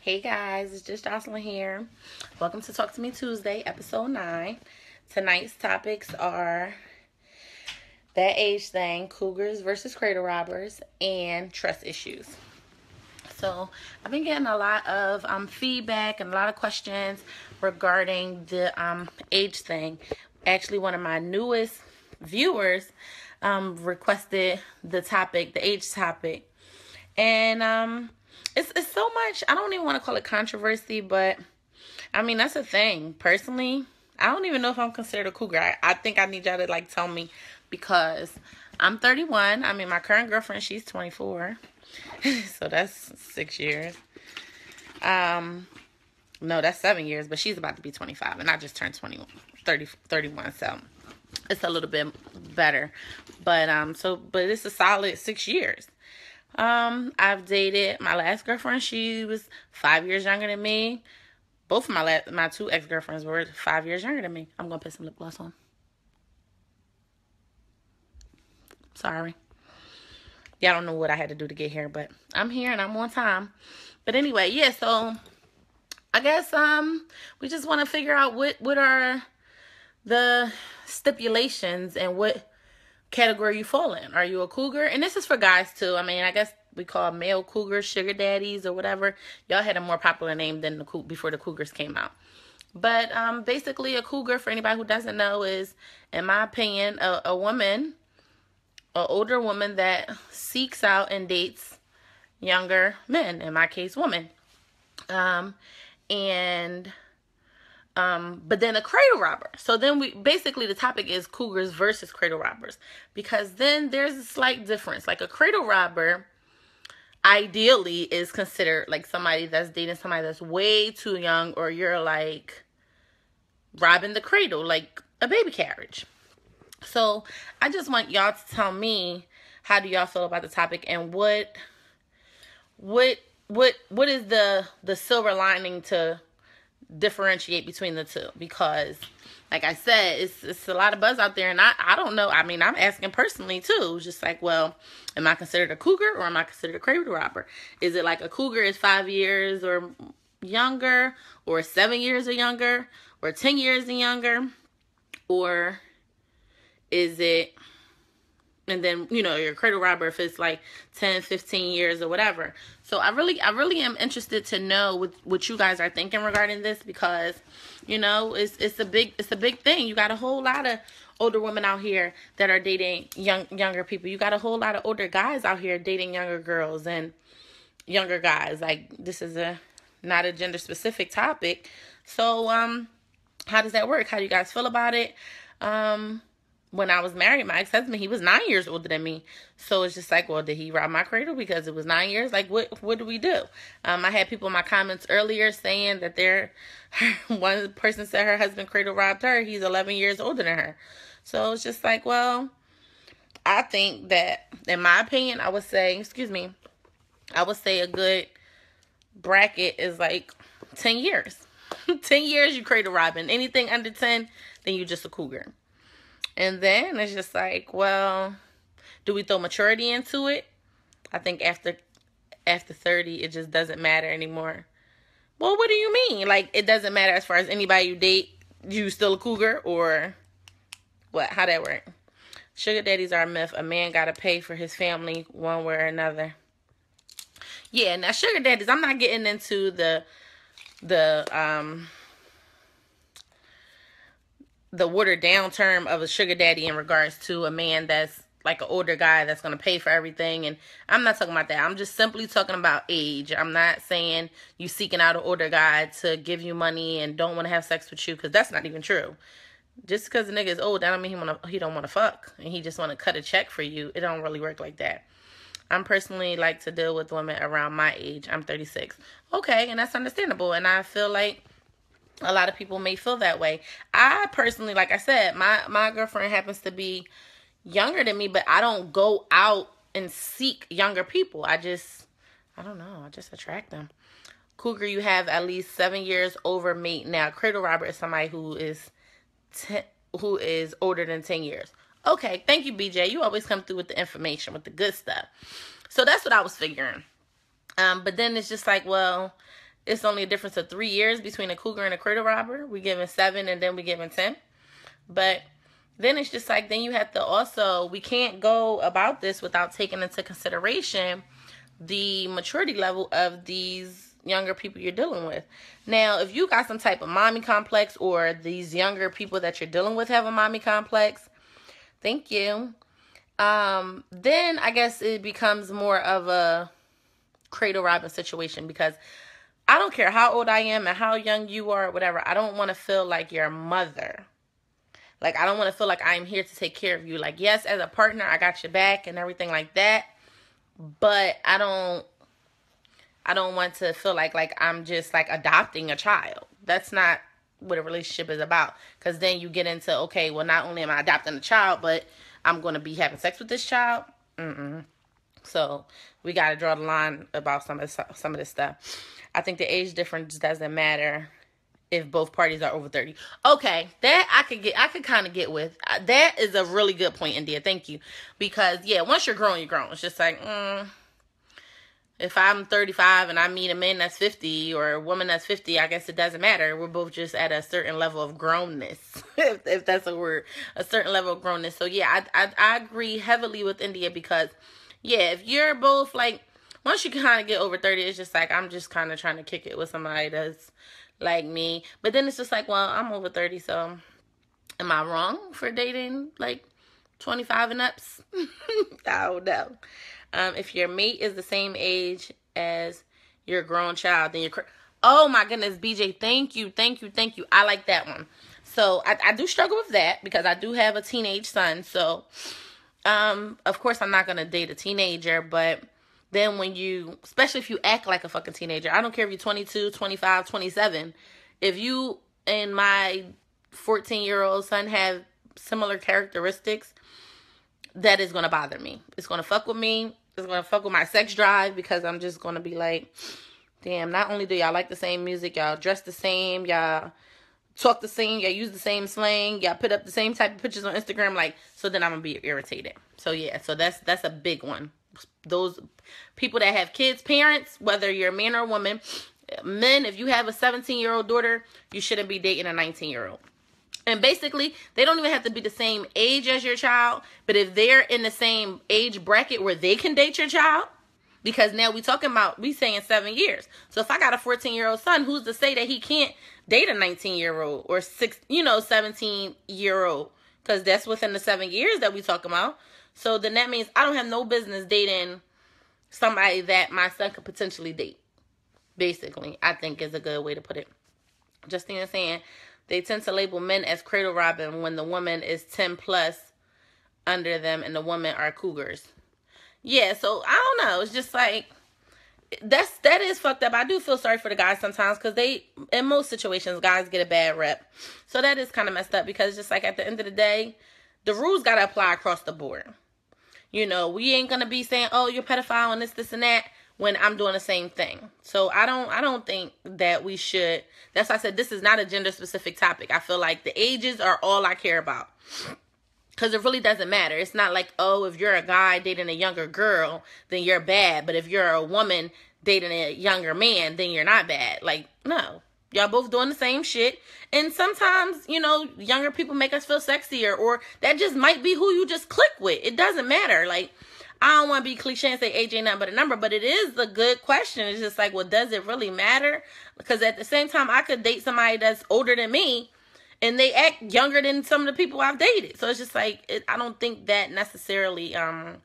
Hey guys, it's just Jocelyn here. Welcome to Talk to Me Tuesday, episode 9. Tonight's topics are that age thing, cougars versus cradle robbers, and trust issues. So, I've been getting a lot of um, feedback and a lot of questions regarding the um, age thing. Actually, one of my newest viewers um, requested the topic, the age topic. And um, it's it's so much. I don't even want to call it controversy, but I mean that's a thing. Personally, I don't even know if I'm considered a cougar. I, I think I need y'all to like tell me because I'm 31. I mean my current girlfriend, she's 24. so that's six years. Um no, that's seven years, but she's about to be 25 and I just turned 21, 30, 31. So it's a little bit better. But um so but it's a solid six years. Um, I've dated my last girlfriend. She was five years younger than me. Both of my last, my two ex girlfriends were five years younger than me. I'm gonna put some lip gloss on. Sorry. Y'all don't know what I had to do to get here, but I'm here and I'm on time. But anyway, yeah. So I guess um we just want to figure out what what are the stipulations and what category you fall in. Are you a cougar? And this is for guys too. I mean, I guess we call male cougars sugar daddies or whatever. Y'all had a more popular name than the before the cougars came out. But um, basically, a cougar, for anybody who doesn't know, is, in my opinion, a, a woman, an older woman that seeks out and dates younger men. In my case, women. Um, and um, but then a cradle robber. So then we basically the topic is cougars versus cradle robbers because then there's a slight difference. Like a cradle robber ideally is considered like somebody that's dating somebody that's way too young or you're like robbing the cradle like a baby carriage. So I just want y'all to tell me how do y'all feel about the topic and what what what what is the the silver lining to differentiate between the two because like I said, it's it's a lot of buzz out there and I, I don't know. I mean, I'm asking personally too. Just like, well, am I considered a cougar or am I considered a cradle robber? Is it like a cougar is five years or younger or seven years or younger or ten years and younger? Or is it and then you know your cradle robber if it's like 10 15 years or whatever. So i really i really am interested to know what what you guys are thinking regarding this because you know it's it's a big it's a big thing. You got a whole lot of older women out here that are dating young younger people. You got a whole lot of older guys out here dating younger girls and younger guys. Like this is a not a gender specific topic. So um how does that work? How do you guys feel about it? Um when I was married, my ex husband, he was nine years older than me. So it's just like, well, did he rob my cradle because it was nine years? Like, what what do we do? Um, I had people in my comments earlier saying that they're one person said her husband cradle robbed her. He's eleven years older than her. So it's just like, well, I think that, in my opinion, I would say, excuse me, I would say a good bracket is like ten years. ten years you cradle robbing. Anything under ten, then you just a cougar. And then it's just like, well, do we throw maturity into it? I think after after 30 it just doesn't matter anymore. Well, what do you mean? Like it doesn't matter as far as anybody you date, you still a cougar or what? How that work? Sugar daddies are a myth. A man got to pay for his family one way or another. Yeah, now sugar daddies, I'm not getting into the the um the watered down term of a sugar daddy in regards to a man that's like an older guy that's going to pay for everything and i'm not talking about that. I'm just simply talking about age. I'm not saying you seeking out an older guy to give you money and don't want to have sex with you because that's not even true. Just because the nigga is old that don't mean he want to he don't want to fuck and he just want to cut a check for you. It don't really work like that. I'm personally like to deal with women around my age. I'm 36 okay and that's understandable and i feel like a lot of people may feel that way. I personally, like I said, my my girlfriend happens to be younger than me, but I don't go out and seek younger people. I just I don't know, I just attract them. Cougar, you have at least seven years over me. Now, cradle robber is somebody who is ten, who is older than ten years. Okay, thank you, BJ. You always come through with the information, with the good stuff. So that's what I was figuring. Um, but then it's just like, well, it's only a difference of three years between a cougar and a cradle robber. We giving seven and then we giving ten. But then it's just like then you have to also we can't go about this without taking into consideration the maturity level of these younger people you're dealing with. Now, if you got some type of mommy complex or these younger people that you're dealing with have a mommy complex, thank you. Um, then I guess it becomes more of a cradle robbing situation because I don't care how old I am and how young you are, whatever. I don't want to feel like your mother. Like I don't want to feel like I'm here to take care of you. Like yes, as a partner, I got your back and everything like that. But I don't I don't want to feel like like I'm just like adopting a child. That's not what a relationship is about. Cuz then you get into okay, well not only am I adopting a child, but I'm going to be having sex with this child. Mm-mm. So we got to draw the line about some of some of this stuff. I think the age difference doesn't matter if both parties are over 30. Okay, that I could get I could kind of get with. Uh, that is a really good point, India. Thank you. Because yeah, once you're grown, you're grown. It's just like mm, if I'm 35 and I meet a man that's 50 or a woman that's 50, I guess it doesn't matter. We're both just at a certain level of grownness, if, if that's a word, a certain level of grownness. So yeah, I, I I agree heavily with India because yeah, if you're both like once you kind of get over 30, it's just like I'm just kind of trying to kick it with somebody that's like me. But then it's just like, well, I'm over 30, so am I wrong for dating like 25 and ups? I don't know. Um, if your mate is the same age as your grown child, then you're. Cr- oh my goodness, BJ, thank you, thank you, thank you. I like that one. So I, I do struggle with that because I do have a teenage son. So, um, of course, I'm not gonna date a teenager, but then when you, especially if you act like a fucking teenager, I don't care if you're 22, 25, 27. If you and my 14 year old son have similar characteristics, that is gonna bother me. It's gonna fuck with me. It's gonna fuck with my sex drive because I'm just gonna be like, damn, not only do y'all like the same music, y'all dress the same, y'all talk the same, y'all use the same slang, y'all put up the same type of pictures on Instagram, like so then I'm gonna be irritated. So yeah, so that's that's a big one. Those people that have kids, parents, whether you're a man or a woman, men, if you have a 17 year old daughter, you shouldn't be dating a 19 year old. And basically, they don't even have to be the same age as your child, but if they're in the same age bracket where they can date your child, because now we talking about we saying seven years. So if I got a 14 year old son, who's to say that he can't date a 19 year old or six, you know, 17 year old? Because that's within the seven years that we talking about. So then that means I don't have no business dating somebody that my son could potentially date. Basically, I think is a good way to put it. Justina saying they tend to label men as cradle robbing when the woman is 10 plus under them and the women are cougars. Yeah, so I don't know. It's just like that's that is fucked up. I do feel sorry for the guys sometimes because they in most situations guys get a bad rep. So that is kind of messed up because just like at the end of the day, the rules gotta apply across the board. You know, we ain't gonna be saying, "Oh, you're pedophile and this, this, and that." when I'm doing the same thing. So I don't I don't think that we should that's why I said this is not a gender specific topic. I feel like the ages are all I care about. Cause it really doesn't matter. It's not like, oh, if you're a guy dating a younger girl, then you're bad. But if you're a woman dating a younger man, then you're not bad. Like, no. Y'all both doing the same shit. And sometimes, you know, younger people make us feel sexier, or that just might be who you just click with. It doesn't matter. Like, I don't want to be cliche and say ain't nothing but a number, but it is a good question. It's just like, well, does it really matter? Because at the same time, I could date somebody that's older than me and they act younger than some of the people I've dated. So it's just like, it, I don't think that necessarily um,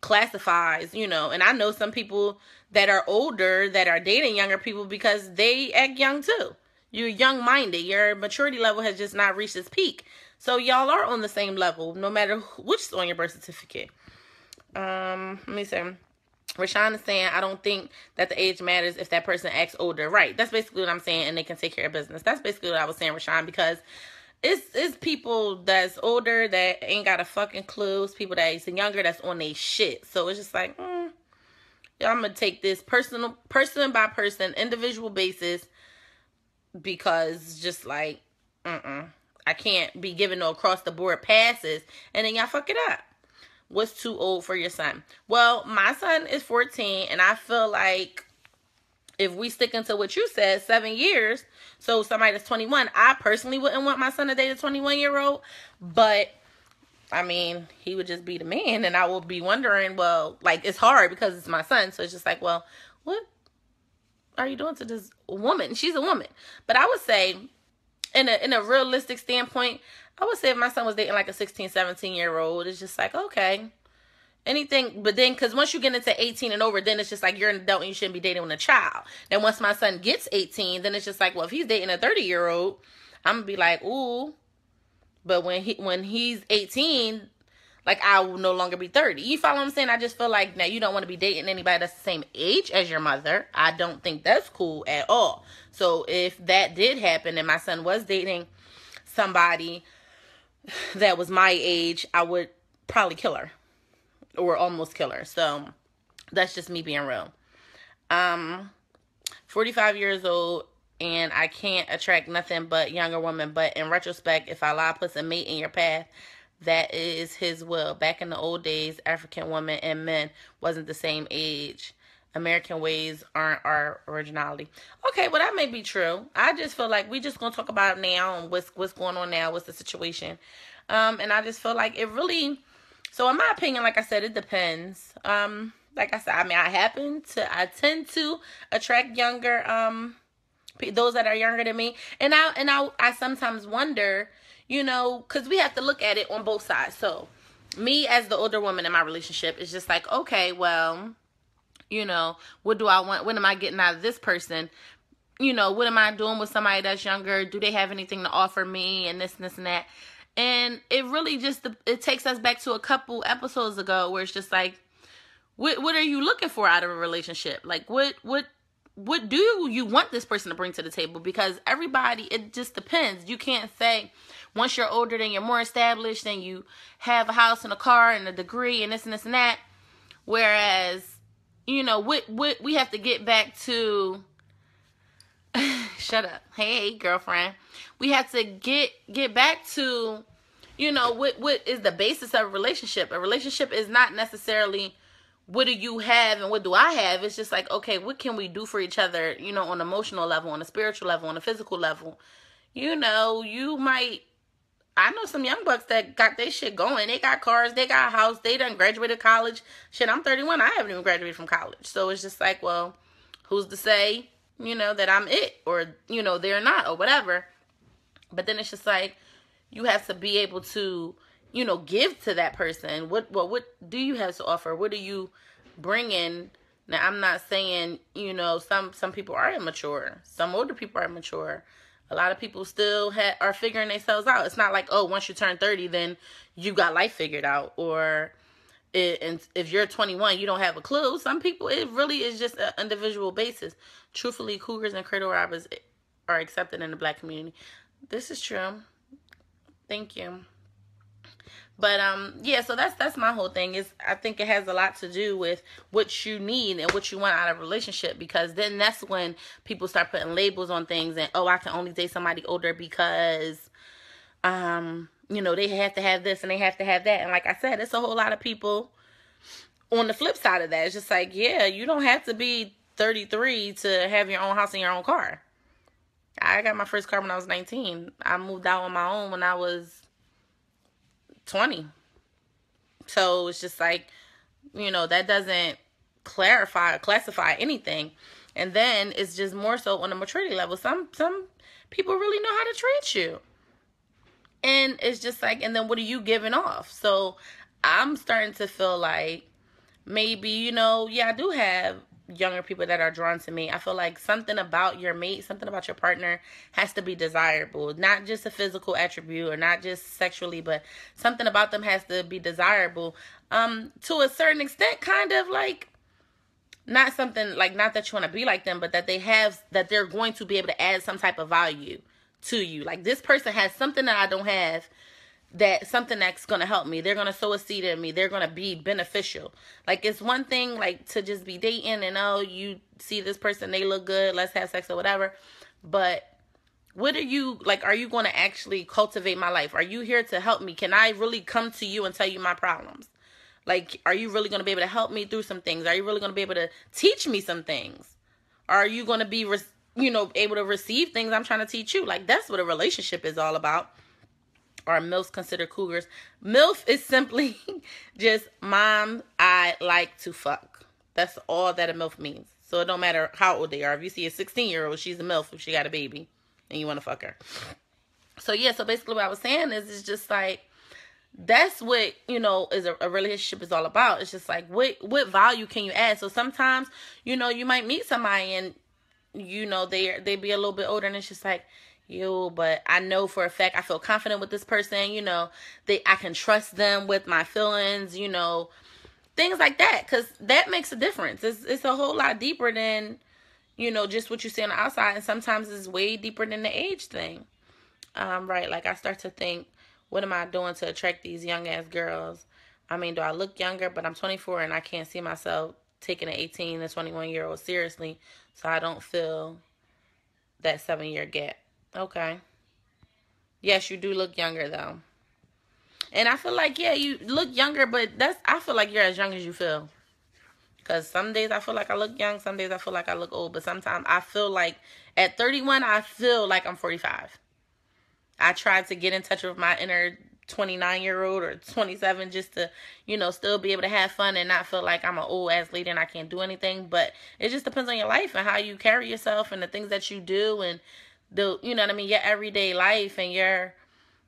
classifies, you know. And I know some people that are older that are dating younger people because they act young too. You're young minded. Your maturity level has just not reached its peak. So y'all are on the same level, no matter which on your birth certificate. Um, let me see. Rashawn is saying, I don't think that the age matters if that person acts older. Right. That's basically what I'm saying, and they can take care of business. That's basically what I was saying, Rashawn, because it's it's people that's older that ain't got a fucking clue. It's people that is younger that's on their shit. So it's just like, mm, I'm gonna take this personal person by person, individual basis, because just like, mm I can't be giving no across the board passes, and then y'all fuck it up what's too old for your son? Well, my son is 14 and I feel like if we stick into what you said, seven years, so somebody that's 21, I personally wouldn't want my son to date a 21 year old, but I mean, he would just be the man, and I would be wondering, well, like it's hard because it's my son, so it's just like, well, what are you doing to this woman? She's a woman, but I would say, in a in a realistic standpoint, I would say if my son was dating like a 16, 17 year old, it's just like okay, anything but then because once you get into 18 and over then it's just like you're an adult and you shouldn't be dating with a child. Then once my son gets 18 then it's just like well if he's dating a 30 year old i'm gonna be like ooh but when he when he's 18 like i will no longer be 30 you follow what i'm saying i just feel like now you don't want to be dating anybody that's the same age as your mother i don't think that's cool at all so if that did happen and my son was dating somebody that was my age i would probably kill her or almost kill her. So that's just me being real. Um, 45 years old and I can't attract nothing but younger women. But in retrospect, if Allah puts a mate in your path, that is His will. Back in the old days, African women and men wasn't the same age. American ways aren't our originality. Okay, well that may be true. I just feel like we just gonna talk about now and what's what's going on now, what's the situation. Um, and I just feel like it really so in my opinion, like I said, it depends. Um, like I said, I mean, I happen to, I tend to attract younger, um, those that are younger than me, and I and I I sometimes wonder, you know, because we have to look at it on both sides. So, me as the older woman in my relationship is just like, okay, well, you know, what do I want? What am I getting out of this person? You know, what am I doing with somebody that's younger? Do they have anything to offer me? And this and this and that and it really just it takes us back to a couple episodes ago where it's just like what what are you looking for out of a relationship like what what what do you want this person to bring to the table? Because everybody it just depends. You can't say once you're older then you're more established and you have a house and a car and a degree and this and this and that. Whereas you know what what we have to get back to shut up. Hey girlfriend. We have to get get back to you know what what is the basis of a relationship? A relationship is not necessarily what do you have and what do i have it's just like okay what can we do for each other you know on emotional level on a spiritual level on a physical level you know you might I know some young bucks that got their shit going. They got cars, they got a house, they done graduated college. Shit, I'm 31. I haven't even graduated from college. So it's just like, well, who's to say, you know, that I'm it or, you know, they're not or whatever. But then it's just like you have to be able to, you know, give to that person. What what what do you have to offer? What are you bringing? Now I'm not saying, you know, some some people are immature. Some older people are immature. A lot of people still ha- are figuring themselves out. It's not like, oh, once you turn 30, then you got life figured out or it, and if you're 21, you don't have a clue. Some people, it really is just an individual basis. Truthfully, cougars and cradle robbers are accepted in the black community. This is true. Thank you. But um yeah, so that's that's my whole thing is I think it has a lot to do with what you need and what you want out of a relationship because then that's when people start putting labels on things and oh I can only date somebody older because um you know they have to have this and they have to have that. And like I said it's a whole lot of people on the flip side of that. It's just like yeah you don't have to be 33 to have your own house and your own car. I got my first car when I was 19. I moved out on my own when I was 20. So it's just like, you know, that doesn't clarify, or classify anything. And then it's just more so on a maturity level. Some some people really know how to treat you. And it's just like, and then what are you giving off? So I'm starting to feel like maybe, you know, yeah, I do have younger people that are drawn to me. I feel like something about your mate, something about your partner has to be desirable. Not just a physical attribute or not just sexually, but something about them has to be desirable. Um to a certain extent kind of like not something like not that you want to be like them, but that they have that they're going to be able to add some type of value to you. Like this person has something that I don't have that something that's gonna help me. They're gonna sow a seed in me. They're gonna be beneficial. Like it's one thing like to just be dating and oh you see this person they look good, let's have sex or whatever. But what are you like are you going to actually cultivate my life? Are you here to help me? Can I really come to you and tell you my problems? Like are you really going to be able to help me through some things? Are you really going to be able to teach me some things? Are you going to be, re- you know, able to receive things I'm trying to teach you? Like, that's what a relationship is all about. Are MILFs considered cougars? MILF is simply just mom, I like to fuck. That's all that a MILF means. So it don't matter how old they are. If you see a 16 year old, she's a MILF if she got a baby and you want to fuck her. So yeah, so basically what I was saying is it's just like that's what you know is a, a, relationship is all about it's just like what what value can you add so sometimes you know you might meet somebody and you know they they be a little bit older and it's just like you but i know for a fact i feel confident with this person you know they i can trust them with my feelings you know things like that because that makes a difference it's, it's a whole lot deeper than you know just what you see on the outside and sometimes it's way deeper than the age thing um right like i start to think what am I doing to attract these young ass girls? I mean, do I look younger? But I'm 24 and I can't see myself taking an 18 to 21 year old seriously. So I don't feel that seven year gap. Okay. Yes, you do look younger though. And I feel like, yeah, you look younger, but that's, I feel like you're as young as you feel. Because some days I feel like I look young, some days I feel like I look old. But sometimes I feel like at 31, I feel like I'm 45. I tried to get in touch with my inner 29 year old or 27 just to, you know, still be able to have fun and not feel like I'm an old ass lady and I can't do anything. But it just depends on your life and how you carry yourself and the things that you do and the, you know what I mean, your everyday life and your,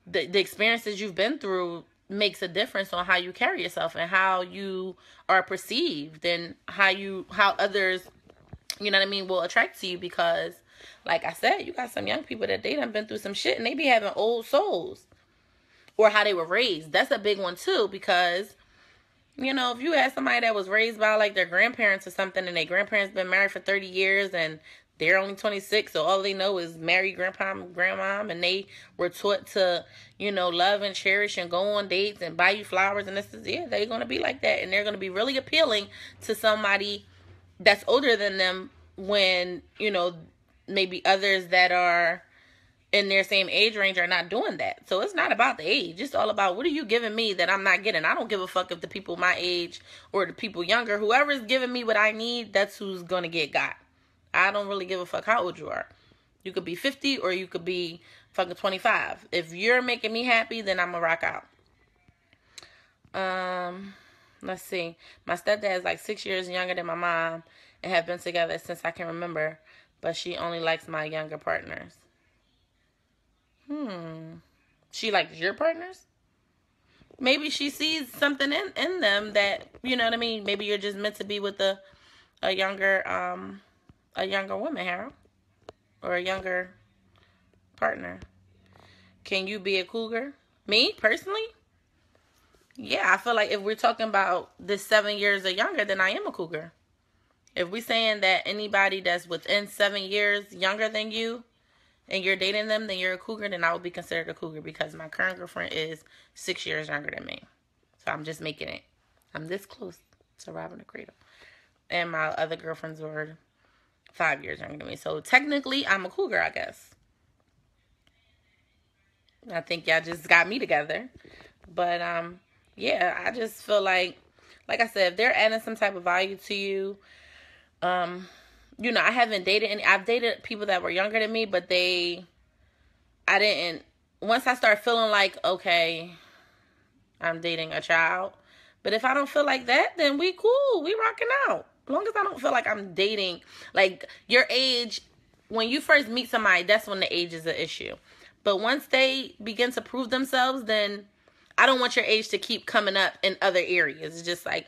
the, the experiences you've been through makes a difference on how you carry yourself and how you are perceived and how you, how others, you know what I mean, will attract to you because like I said, you got some young people that they done been through some shit and they be having old souls. Or how they were raised. That's a big one too because you know, if you had somebody that was raised by like their grandparents or something and their grandparents been married for 30 years and they're only 26 so all they know is marry grandpa and grandma and they were taught to you know love and cherish and go on dates and buy you flowers and this is yeah they're gonna be like that and they're gonna be really appealing to somebody that's older than them when you know maybe others that are in their same age range are not doing that. So it's not about the age. It's all about what are you giving me that I'm not getting. I don't give a fuck if the people my age or the people younger, whoever's giving me what I need, that's who's going to get got. I don't really give a fuck how old you are. You could be 50 or you could be fucking 25. If you're making me happy, then I'm to rock out. Um, let's see. My stepdad is like six years younger than my mom and have been together since I can remember but she only likes my younger partners. Hmm. She likes your partners? Maybe she sees something in, in them that, you know what I mean? Maybe you're just meant to be with a a younger um a younger woman, Harold. Or a younger partner. Can you be a cougar? Me, personally? Yeah, I feel like if we're talking about the seven years or younger, then I am a cougar. If we're saying that anybody that's within seven years younger than you and you're dating them, then you're a cougar, then I would be considered a cougar because my current girlfriend is six years younger than me. So I'm just making it. I'm this close to robbing the cradle. And my other girlfriends were five years younger than me. So technically, I'm a cougar, I guess. I think y'all just got me together. But um, yeah, I just feel like, like I said, if they're adding some type of value to you, um, you know, I haven't dated any. I've dated people that were younger than me, but they, I didn't. Once I start feeling like okay, I'm dating a child. But if I don't feel like that, then we cool. We rocking out. As long as I don't feel like I'm dating, like your age, when you first meet somebody, that's when the age is an issue. But once they begin to prove themselves, then I don't want your age to keep coming up in other areas. It's just like,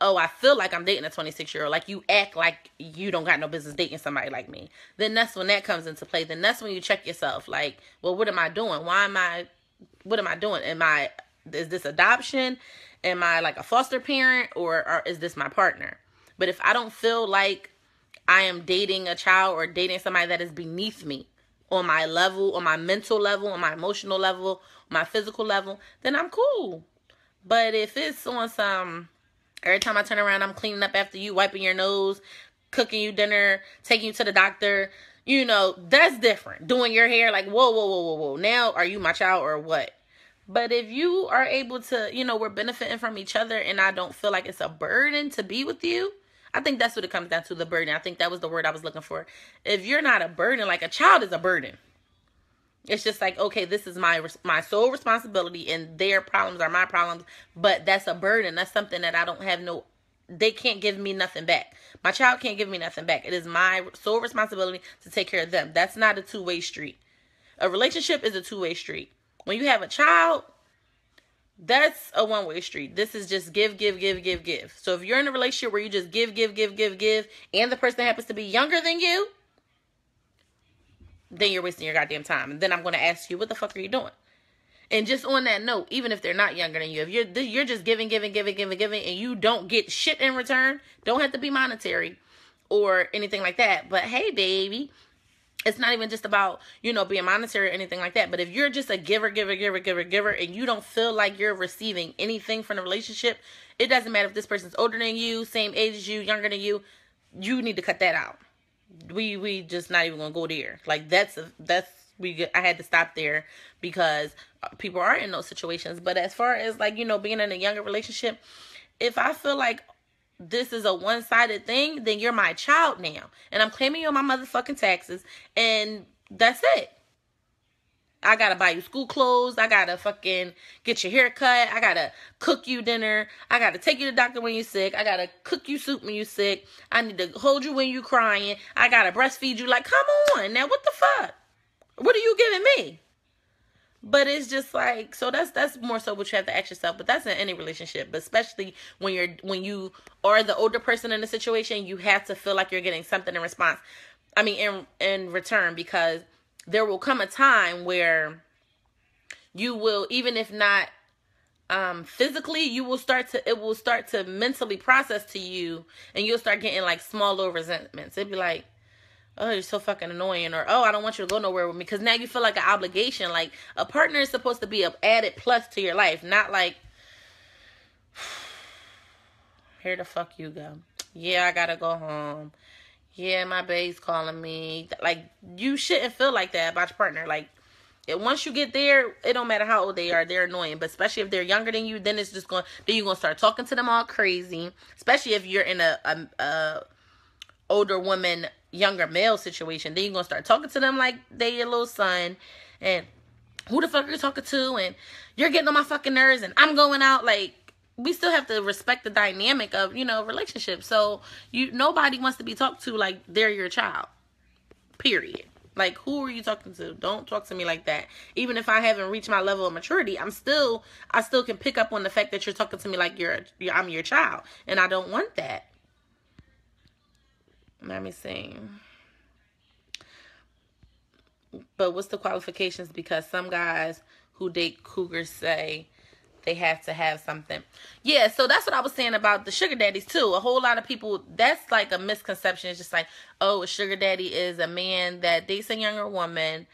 oh, I feel like I'm dating a 26 year old, like you act like you don't got no business dating somebody like me, then that's when that comes into play. Then that's when you check yourself, like, well, what am I doing? Why am I, what am I doing? Am I, is this adoption? Am I like a foster parent or, or is this my partner? But if I don't feel like I am dating a child or dating somebody that is beneath me on my level, on my mental level, on my emotional level, my physical level, then I'm cool. But if it's on some, Every time I turn around, I'm cleaning up after you, wiping your nose, cooking you dinner, taking you to the doctor. You know, that's different. Doing your hair, like, whoa, whoa, whoa, whoa, whoa. Now, are you my child or what? But if you are able to, you know, we're benefiting from each other and I don't feel like it's a burden to be with you, I think that's what it comes down to the burden. I think that was the word I was looking for. If you're not a burden, like a child is a burden. It's just like, okay, this is my my sole responsibility and their problems are my problems, but that's a burden. That's something that I don't have no they can't give me nothing back. My child can't give me nothing back. It is my sole responsibility to take care of them. That's not a two-way street. A relationship is a two-way street. When you have a child, that's a one way street. This is just give, give, give, give, give. So if you're in a relationship where you just give, give, give, give, give, and the person happens to be younger than you, then you're wasting your goddamn time. And then I'm going to ask you, what the fuck are you doing? And just on that note, even if they're not younger than you, if you're you're just giving, giving, giving, giving, giving, and you don't get shit in return, don't have to be monetary or anything like that. But hey, baby, it's not even just about you know being monetary or anything like that but if you're just a giver giver giver giver giver and you don't feel like you're receiving anything from the relationship it doesn't matter if this person's older than you same age as you younger than you you need to cut that out. We we just not even gonna go there. Like that's a, that's we i had to stop there because people are in those situations. But as far as like you know being in a younger relationship if i feel like this is a one sided thing, then you're my child now. And I'm claiming you on my motherfucking taxes. And that's it. I gotta buy you school clothes. I gotta fucking get your hair cut. I gotta cook you dinner. I gotta take you to the doctor when you're sick. I gotta cook you soup when you're sick. I need to hold you when you're crying. I gotta breastfeed you. Like, come on. Now, what the fuck? What are you giving me? But it's just like so that's that's more so what you have to ask yourself. But that's in any relationship, but especially when you're when you are the older person in the situation, you have to feel like you're getting something in response. I mean, in in return, because there will come a time where you will, even if not um physically you will start to it will start to mentally process to you and you'll start getting like small little resentments it'd be like oh, you're so fucking annoying, or oh, I don't want you to go nowhere with me, because now you feel like an obligation. Like a partner is supposed to be an added plus to your life, not like here the fuck you go. Yeah, I gotta go home. Yeah, my babe's calling me. Like you shouldn't feel like that about your partner. Like once you get there, it don't matter how old they are, they're annoying. But especially if they're younger than you, then it's just going. Then you're gonna start talking to them all crazy. Especially if you're in a, a, a older woman younger male situation, then you're gonna start talking to them like they your little son, and who the fuck are you talking to, and you're getting on my fucking nerves, and I'm going out like we still have to respect the dynamic of you know relationships. So you nobody wants to be talked to like they're your child. Period. Like who are you talking to? Don't talk to me like that. Even if I haven't reached my level of maturity, I'm still I still can pick up on the fact that you're talking to me like you're, you're I'm your child, and I don't want that. Let me see. But what's the qualifications? Because some guys who date cougars say they have to have something. Yeah, so that's what I was saying about the sugar daddies too. A whole lot of people that's like a misconception. It's just like, oh, a sugar daddy is a man that dates a younger woman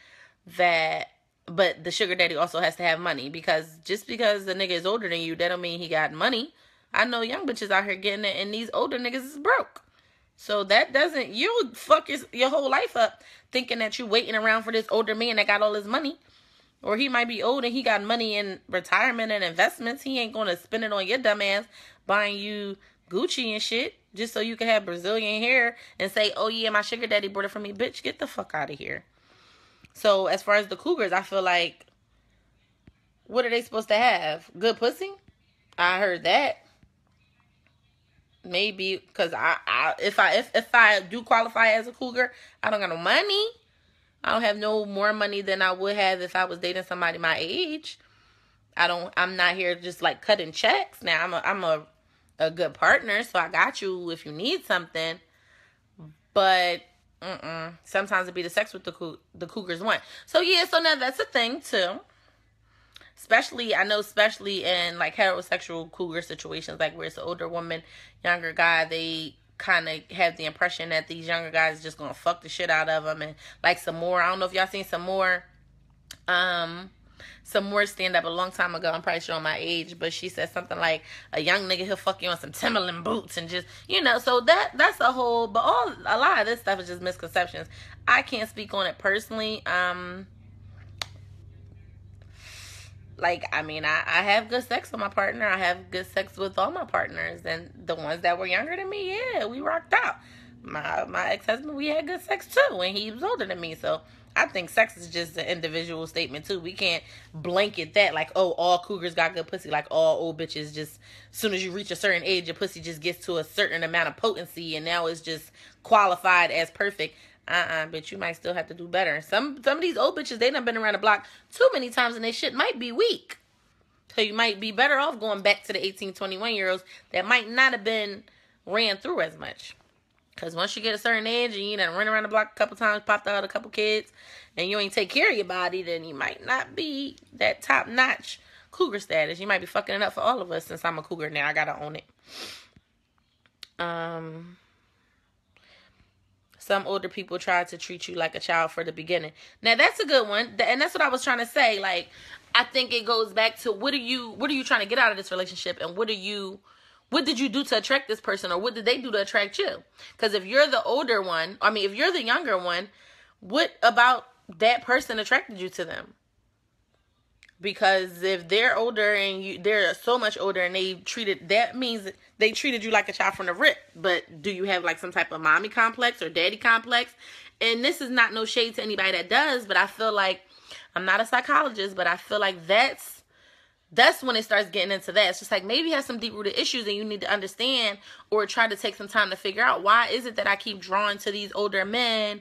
that but the sugar daddy also has to have money because just because the nigga is older than you, that don't mean he got money. I know young bitches out here getting it and these older niggas is broke. So that doesn't you fuck your, your whole life up thinking that you waiting around for this older man that got all his money. Or he might be old and he got money in retirement and investments. He ain't gonna spend it on your dumb ass buying you Gucci and shit just so you can have Brazilian hair and say, "Oh yeah, my sugar daddy bought it for me." Bitch, get the fuck out of here. So as far as the cougars, I feel like what are they supposed to have? Good pussy? I heard that maybe because I, I if I if, if I do qualify as a cougar, I don't got no money. I don't have no more money than I would have if I was dating somebody my age. I don't. I'm not here just like cutting checks. Now I'm a I'm a a good partner, so I got you if you need something. But mm-mm. sometimes it be the sex with the the cougars want. So yeah, so now that's a thing too especially I know especially in like heterosexual cougar situations like where it's an older woman, younger guy, they kind of have the impression that these younger guys just gonna fuck the shit out of them and like Sommore. I don't know if y'all seen Sommore, um, Sommore stand up a long time ago. I'm probably showing my age, but she said something like a young nigga he'll fuck you on some Timberland boots and just you know. So that that's a whole, but all a lot of this stuff is just misconceptions. I can't speak on it personally. Um like I mean, I, I have good sex with my partner. I have good sex with all my partners, and the ones that were younger than me, yeah, we rocked out. My my ex husband, we had good sex too, and he was older than me, so I think sex is just an individual statement too. We can't blanket that like, oh, all cougars got good pussy. Like all old bitches, just as soon as you reach a certain age, your pussy just gets to a certain amount of potency, and now it's just qualified as perfect. Uh-uh, bitch, you might still have to do better. Some some of these old bitches, they done been around the block too many times, and they shit might be weak. So you might be better off going back to the 18, 21 year olds that might not have been ran through as much. Because once you get a certain age and you done run around the block a couple times, popped out a couple kids, and you ain't take care of your body, then you might not be that top notch cougar status. You might be fucking it up for all of us since I'm a cougar now. I gotta own it. Um, some older people try to treat you like a child for the beginning. Now that's a good one, and that's what I was trying to say. Like, I think it goes back to what are you, what are you trying to get out of this relationship, and what are you what did you do to attract this person or what did they do to attract you because if you're the older one i mean if you're the younger one what about that person attracted you to them because if they're older and you they're so much older and they treated that means they treated you like a child from the rip but do you have like some type of mommy complex or daddy complex and this is not no shade to anybody that does but i feel like i'm not a psychologist but i feel like that's that's when it starts getting into that. It's just like maybe you have some deep rooted issues and you need to understand or try to take some time to figure out why is it that I keep drawing to these older men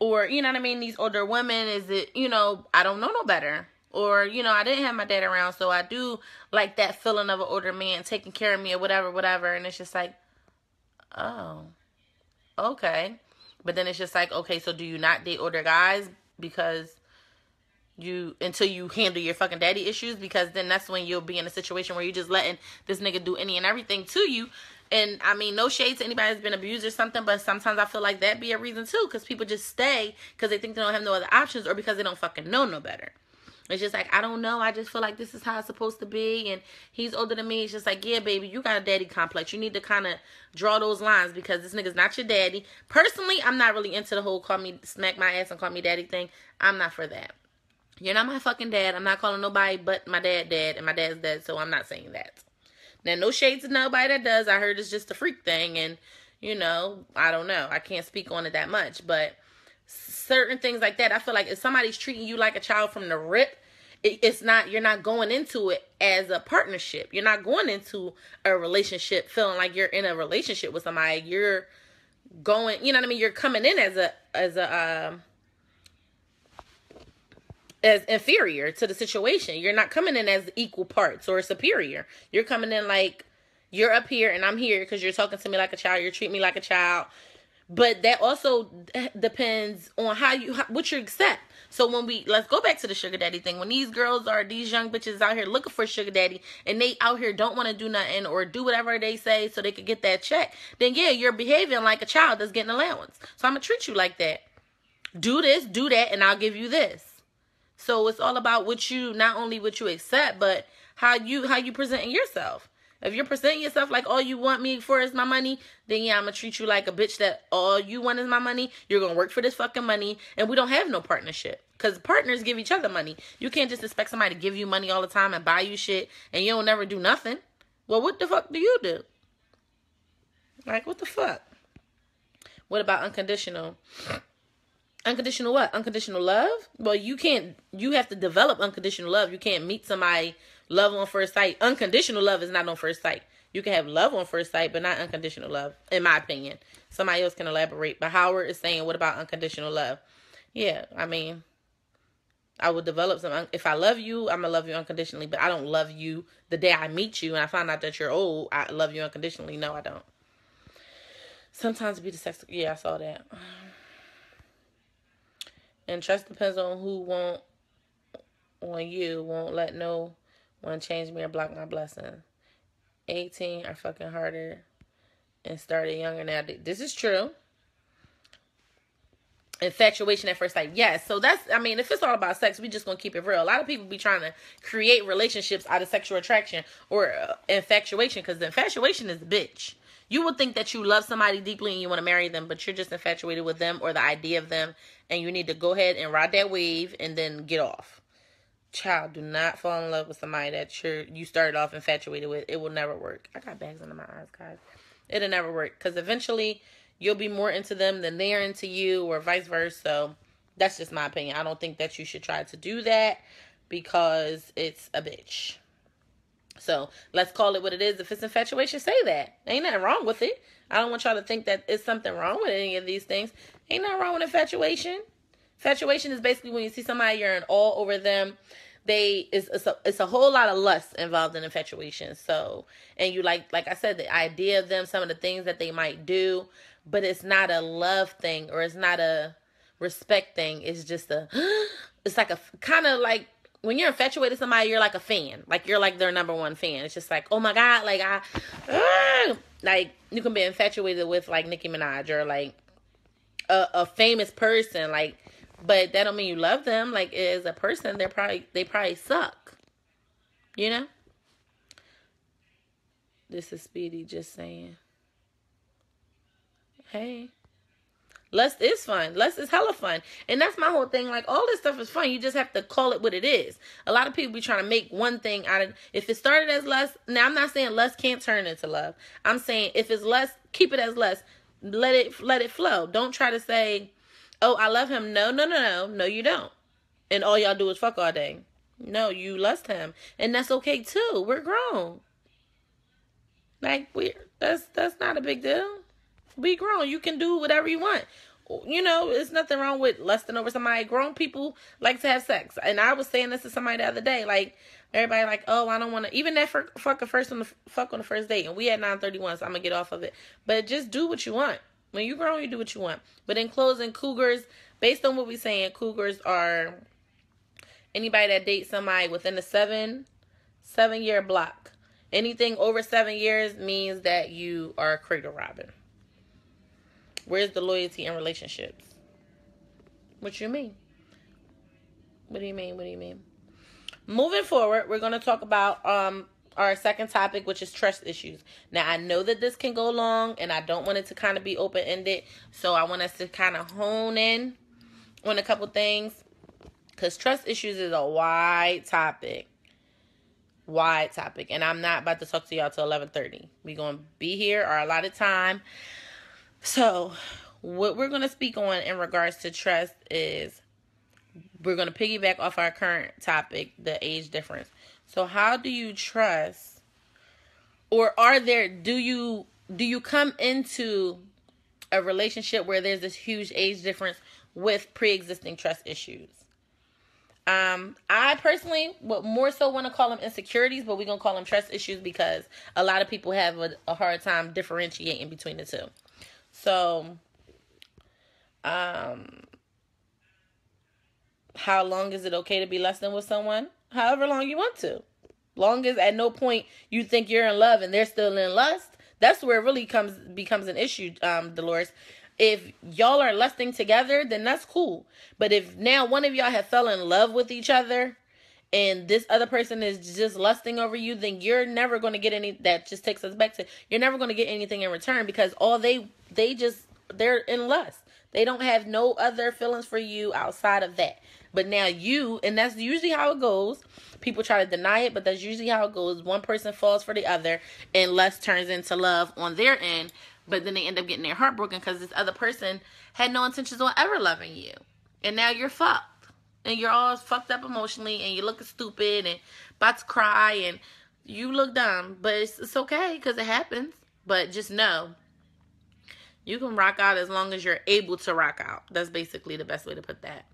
or you know what I mean, these older women. Is it, you know, I don't know no better. Or, you know, I didn't have my dad around, so I do like that feeling of an older man taking care of me or whatever, whatever. And it's just like, oh, okay. But then it's just like, okay, so do you not date older guys because you until you handle your fucking daddy issues because then that's when you'll be in a situation where you're just letting this nigga do any and everything to you. And I mean, no shade to anybody that's been abused or something, but sometimes I feel like that be a reason too, because people just stay because they think they don't have no other options or because they don't fucking know no better. It's just like I don't know. I just feel like this is how it's supposed to be, and he's older than me. It's just like, yeah, baby, you got a daddy complex. You need to kind of draw those lines because this nigga's not your daddy. Personally, I'm not really into the whole call me smack my ass and call me daddy thing. I'm not for that. You're not my fucking dad. I'm not calling nobody but my dad dad, and my dad's dead, so I'm not saying that. Now, no shades to nobody that does. I heard it's just a freak thing, and you know, I don't know. I can't speak on it that much, but certain things like that, I feel like if somebody's treating you like a child from the rip, it's not you're not going into it as a partnership. You're not going into a relationship feeling like you're in a relationship with somebody. You're going, you know what I mean. You're coming in as a as a um, as inferior to the situation. You're not coming in as equal parts or superior. You're coming in like you're up here and I'm here because you're talking to me like a child. You're treating me like a child. But that also depends on how you what you accept. So when we let's go back to the sugar daddy thing. When these girls are these young bitches out here looking for sugar daddy and they out here don't want to do nothing or do whatever they say so they could get that check, then yeah, you're behaving like a child that's getting allowance. So I'm gonna treat you like that. Do this, do that, and I'll give you this. So it's all about what you not only what you accept, but how you how you presenting yourself. If you're presenting yourself like all you want me for is my money, then yeah, I'm gonna treat you like a bitch that all you want is my money. You're gonna work for this fucking money, and we don't have no partnership. Cause partners give each other money. You can't just expect somebody to give you money all the time and buy you shit, and you don't never do nothing. Well, what the fuck do you do? Like, what the fuck? What about unconditional? Unconditional what? Unconditional love? Well, you can't. You have to develop unconditional love. You can't meet somebody love on first sight. Unconditional love is not on first sight. You can have love on first sight, but not unconditional love, in my opinion. Somebody else can elaborate. But Howard is saying, what about unconditional love? Yeah, I mean, I would develop some. If I love you, I'm gonna love you unconditionally. But I don't love you the day I meet you and I find out that you're old. I love you unconditionally. No, I don't. Sometimes be the sex. Yeah, I saw that. And trust depends on who won't on you won't let no one change me or block my blessing. 18 are fucking harder and started younger now. This is true. Infatuation at first sight. Yes. So that's, I mean, if it's all about sex, we just gonna keep it real. A lot of people be trying to create relationships out of sexual attraction or uh, infatuation because the infatuation is a bitch. You would think that you love somebody deeply and you want to marry them, but you're just infatuated with them or the idea of them, and you need to go ahead and ride that wave and then get off. child, do not fall in love with somebody that you you started off infatuated with. It will never work. I got bags under my eyes, guys. It'll never work because eventually you'll be more into them than they're into you, or vice versa. So that's just my opinion. I don't think that you should try to do that because it's a bitch. So let's call it what it is. If it's infatuation, say that. Ain't nothing wrong with it. I don't want y'all to think that it's something wrong with any of these things. Ain't nothing wrong with infatuation. Infatuation is basically when you see somebody you're in all over them. They it's, it's a, it's a whole lot of lust involved in infatuation. So and you like like I said the idea of them, some of the things that they might do, but it's not a love thing or it's not a respect thing. It's just a it's like a kind of like when you're infatuated with somebody, you're like a fan. Like you're like their number one fan. It's just like, oh my god, like I, uh, like you can be infatuated with like Nicki Minaj or like a, a famous person, like, but that don't mean you love them. Like as a person, they're probably they probably suck. You know. This is Speedy just saying. Hey. Lust is fun. Lust is hella fun. And that's my whole thing. Like all this stuff is fun. You just have to call it what it is. A lot of people be trying to make one thing out of if it started as lust. Now I'm not saying lust can't turn into love. I'm saying if it's lust, keep it as lust. Let it let it flow. Don't try to say, Oh, I love him. No, no, no, no. No, you don't. And all y'all do is fuck all day. No, you lust him. And that's okay too. We're grown. Like we that's that's not a big deal. Be grown. You can do whatever you want. You know, there's nothing wrong with lusting over somebody. Grown people like to have sex. And I was saying this to somebody the other day. Like, everybody like, oh, I don't want to. Even that for, fuck, first on the, fuck on the first date. And we had 931, so I'm going to get off of it. But just do what you want. When you grown, you do what you want. But in closing, cougars, based on what we're saying, cougars are anybody that dates somebody within a seven, seven year block. Anything over seven years means that you are a cradle robber. Where's the loyalty in relationships? What you mean? What do you mean? What do you mean? Moving forward, we're going to talk about um our second topic, which is trust issues. Now, I know that this can go long, and I don't want it to kind of be open ended, so I want us to kind of hone in on a couple things because trust issues is a wide topic wide topic and i'm not about to talk to y'all till 11.30 we're gonna be here our allotted time so, what we're going to speak on in regards to trust is we're going to piggyback off our current topic, the age difference. So, how do you trust or are there do you do you come into a relationship where there's this huge age difference with pre-existing trust issues? Um, I personally would more so want to call them insecurities, but we're gonna call them trust issues because a lot of people have a, a hard time differentiating between the two. So, um, how long is it okay to be less than with someone? However long you want to. Long as at no point you think you're in love and they're still in lust, that's where it really comes becomes an issue, um, Dolores. If y'all are lusting together, then that's cool. But if now one of y'all have fell in love with each other and this other person is just lusting over you, then you're never going to get any. That just takes us back to you're never going to get anything in return because all they they just they're in lust. They don't have no other feelings for you outside of that. But now you, and that's usually how it goes. People try to deny it, but that's usually how it goes. One person falls for the other, and lust turns into love on their end. But then they end up getting their heart broken because this other person had no intentions on ever loving you, and now you're fucked and you're all fucked up emotionally and you're looking stupid and about to cry and you look dumb. But it's, it's okay because it happens. But just know you can rock out as long as you're able to rock out. That's basically the best way to put that.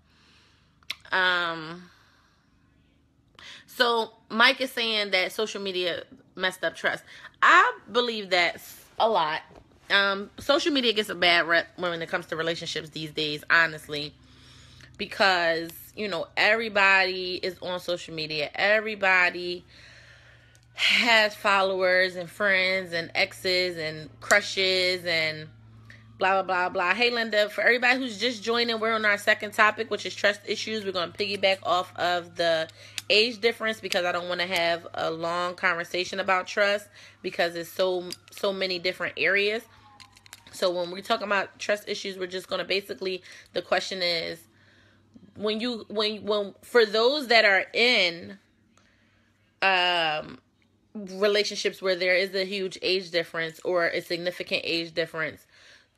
Um so mike is saying that social media messed up trust. I believe that's a lot. Um social media gets a bad rep when it comes to relationships these days honestly because you know everybody is on social media. Everybody has followers and friends and exes and crushes and blah blah blah blah. Hey linda for everybody who's just joining we're on our second topic which is trust issues. We're going to piggyback off of the age difference because i don't want to have a long conversation about trust because it's so so many different areas. So when we're talking about trust issues we're just going to basically the question is when you when when for those that are in um relationships where there is a huge age difference or a significant age difference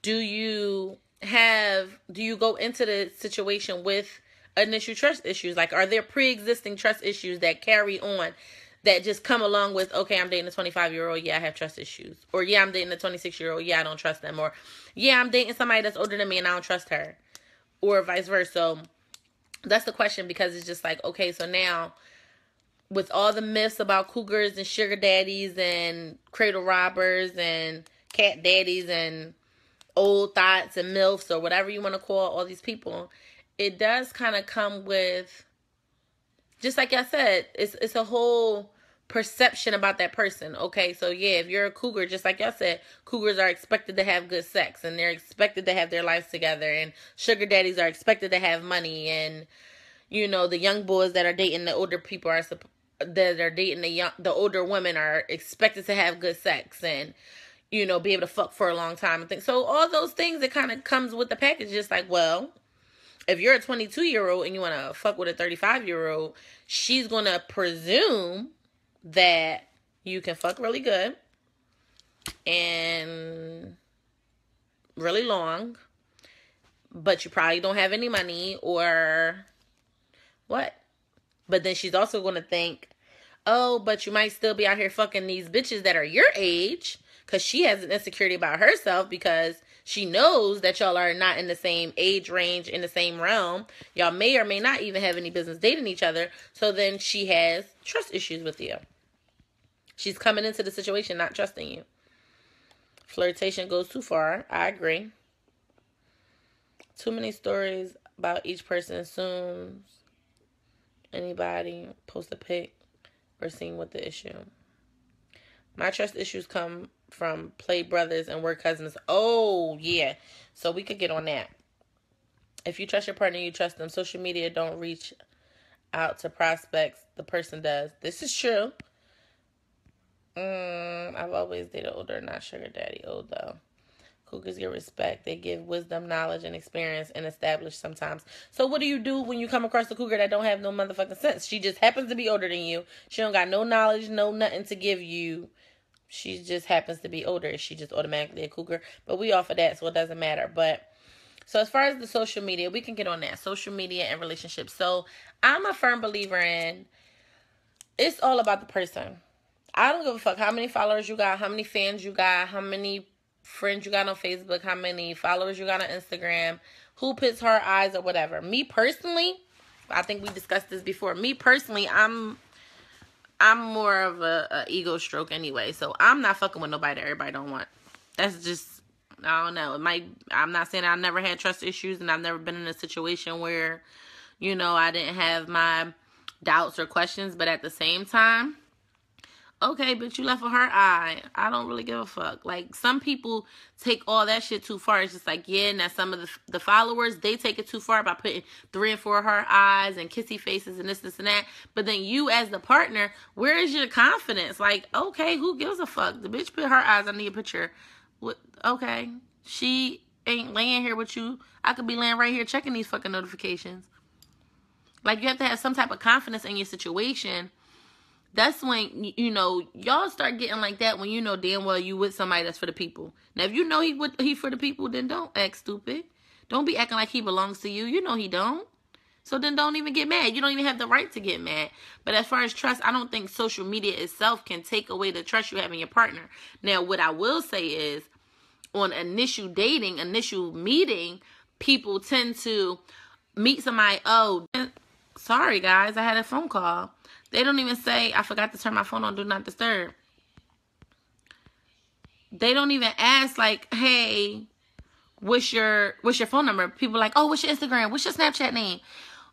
do you have do you go into the situation with initial trust issues? Like are there pre-existing trust issues that carry on that just come along with okay i'm dating a 25 year old yeah i have trust issues. Or yeah i'm dating a 26 year old yeah i don't trust them. Or yeah i'm dating somebody that's older than me and i don't trust her. Or vice versa that's the question because it's just like okay so now with all the myths about cougars and sugar daddies and cradle robbers and cat daddies and old thoughts and milfs or whatever you want to call all these people it does kind of come with just like I said, it's it's a whole perception about that person. Okay, so yeah, if you're a cougar, just like I said, cougars are expected to have good sex and they're expected to have their lives together, and sugar daddies are expected to have money, and you know the young boys that are dating the older people are that are dating the young the older women are expected to have good sex and you know be able to fuck for a long time and things. So all those things it kind of comes with the package. Just like well, if you're a 22 year old and you want to fuck with a 35 year old, she's going to presume that you can fuck really good and really long, but you probably don't have any money or what. But then she's also going to think, oh, but you might still be out here fucking these bitches that are your age because she has an insecurity about herself because she knows that y'all are not in the same age range, in the same realm. Y'all may or may not even have any business dating each other. So then she has trust issues with you. She's coming into the situation not trusting you. Flirtation goes too far. I agree. Too many stories about each person assumes anybody post a pic or seeing what the issue. My trust issues come from play brothers and work cousins. Oh, yeah. So we could get on that. If you trust your partner, you trust them. Social media don't reach out to prospects. The person does. This is true. Mm, I've always dated older, not sugar daddy old though. Cougars get respect. They give wisdom, knowledge, and experience and establish sometimes. So what do you do when you come across a cougar that don't have no motherfucking sense? She just happens to be older than you. She don't got no knowledge, no nothing to give you she just happens to be older. She just automatically a cougar. But we offer that, so it doesn't matter. But so as far as the social media, we can get on that. Social media and relationships. So I'm a firm believer in it's all about the person. I don't give a fuck how many followers you got, how many fans you got, how many friends you got on Facebook, how many followers you got on Instagram, who puts her eyes or whatever. Me personally, I think we discussed this before. Me personally, I'm I'm more of a, a, ego stroke anyway, so I'm not fucking with nobody that everybody don't want. That's just I don't know. It might I'm not saying I never had trust issues and I've never been in a situation where, you know, I didn't have my doubts or questions, but at the same time, okay, but you left with her eye. I don't really give a fuck. Like some people take all that shit too far. It's just like, yeah, now some of the the followers they take it too far by putting three and four her eyes and kissy faces and this, this, and that. But then you as the partner, where is your confidence? Like, okay, who gives a fuck? The bitch put her eyes on your picture. What okay. She ain't laying here with you. I could be laying right here checking these fucking notifications. Like you have to have some type of confidence in your situation that's when you know y'all start getting like that when you know damn well you with somebody that's for the people. Now if you know he with he for the people, then don't act stupid. Don't be acting like he belongs to you. You know he don't. So then don't even get mad. You don't even have the right to get mad. But as far as trust, I don't think social media itself can take away the trust you have in your partner. Now what I will say is on initial dating, initial meeting, people tend to meet somebody, oh, sorry guys, I had a phone call they don't even say, I forgot to turn my phone on Do Not Disturb. They don't even ask like, hey, what's your what's your phone number? People like, oh, what's your Instagram? What's your Snapchat name?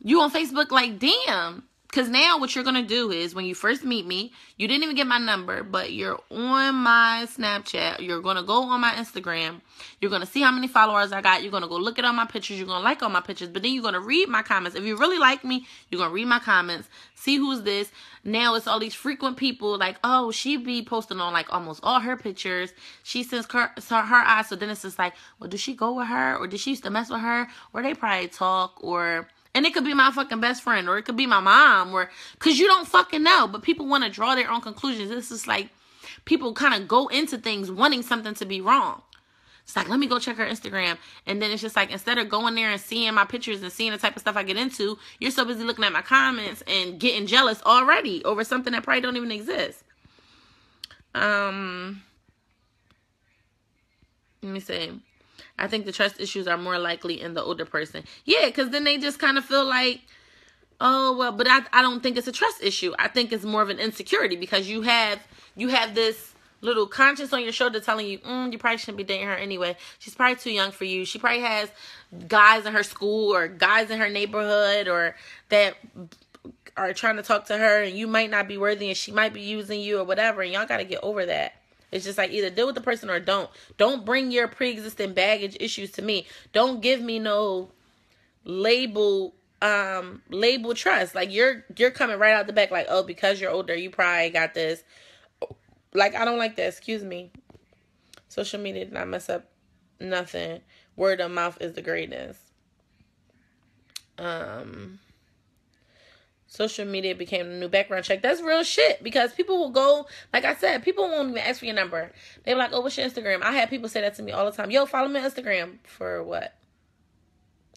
You on Facebook? Like, damn. Because now what you're going to do is when you first meet me, you didn't even get my number, but you're on my Snapchat. You're going to go on my Instagram. You're going to see how many followers I got. You're going to go look at all my pictures. You're going to like all my pictures. But then you're going to read my comments. If you really like me, you're going to read my comments, see who's this. Now it's all these frequent people like, oh, she be posting on like almost all her pictures. She sends her, her eyes. So then it's just like, well, does she go with her? Or did she used to mess with her? Or they probably talk or And it could be my fucking best friend or it could be my mom or cuz you don't fucking know, but people want to draw their own conclusions. This is like people kind of go into things wanting something to be wrong. It's like, let me go check her Instagram. And then it's just like, instead of going there and seeing my pictures and seeing the type of stuff I get into, you're so busy looking at my comments and getting jealous already over something that probably don't even exist. Um, let me see. I think the trust issues are more likely in the older person. Yeah, because then they just kind of feel like, oh well, but I I don't think it's a trust issue. I think it's more of an insecurity because you have you have this little conscience on your shoulder telling you, mm, you probably shouldn't be dating her anyway. She's probably too young for you. She probably has guys in her school or guys in her neighborhood or that are trying to talk to her and you might not be worthy and she might be using you or whatever. And y'all got to get over that. It's just like either deal with the person or don't. Don't bring your pre-existing baggage issues to me. Don't give me no label um label trust. Like you're you're coming right out the back like, "Oh, because you're older, you probably got this." Like I don't like that. Excuse me. Social media did not mess up nothing. Word of mouth is the greatness. Um social media became the new background check. That's real shit because people will go, like I said, people won't even ask for your number. They're like, oh, what's your Instagram? I have people say that to me all the time. Yo, follow me on Instagram for what?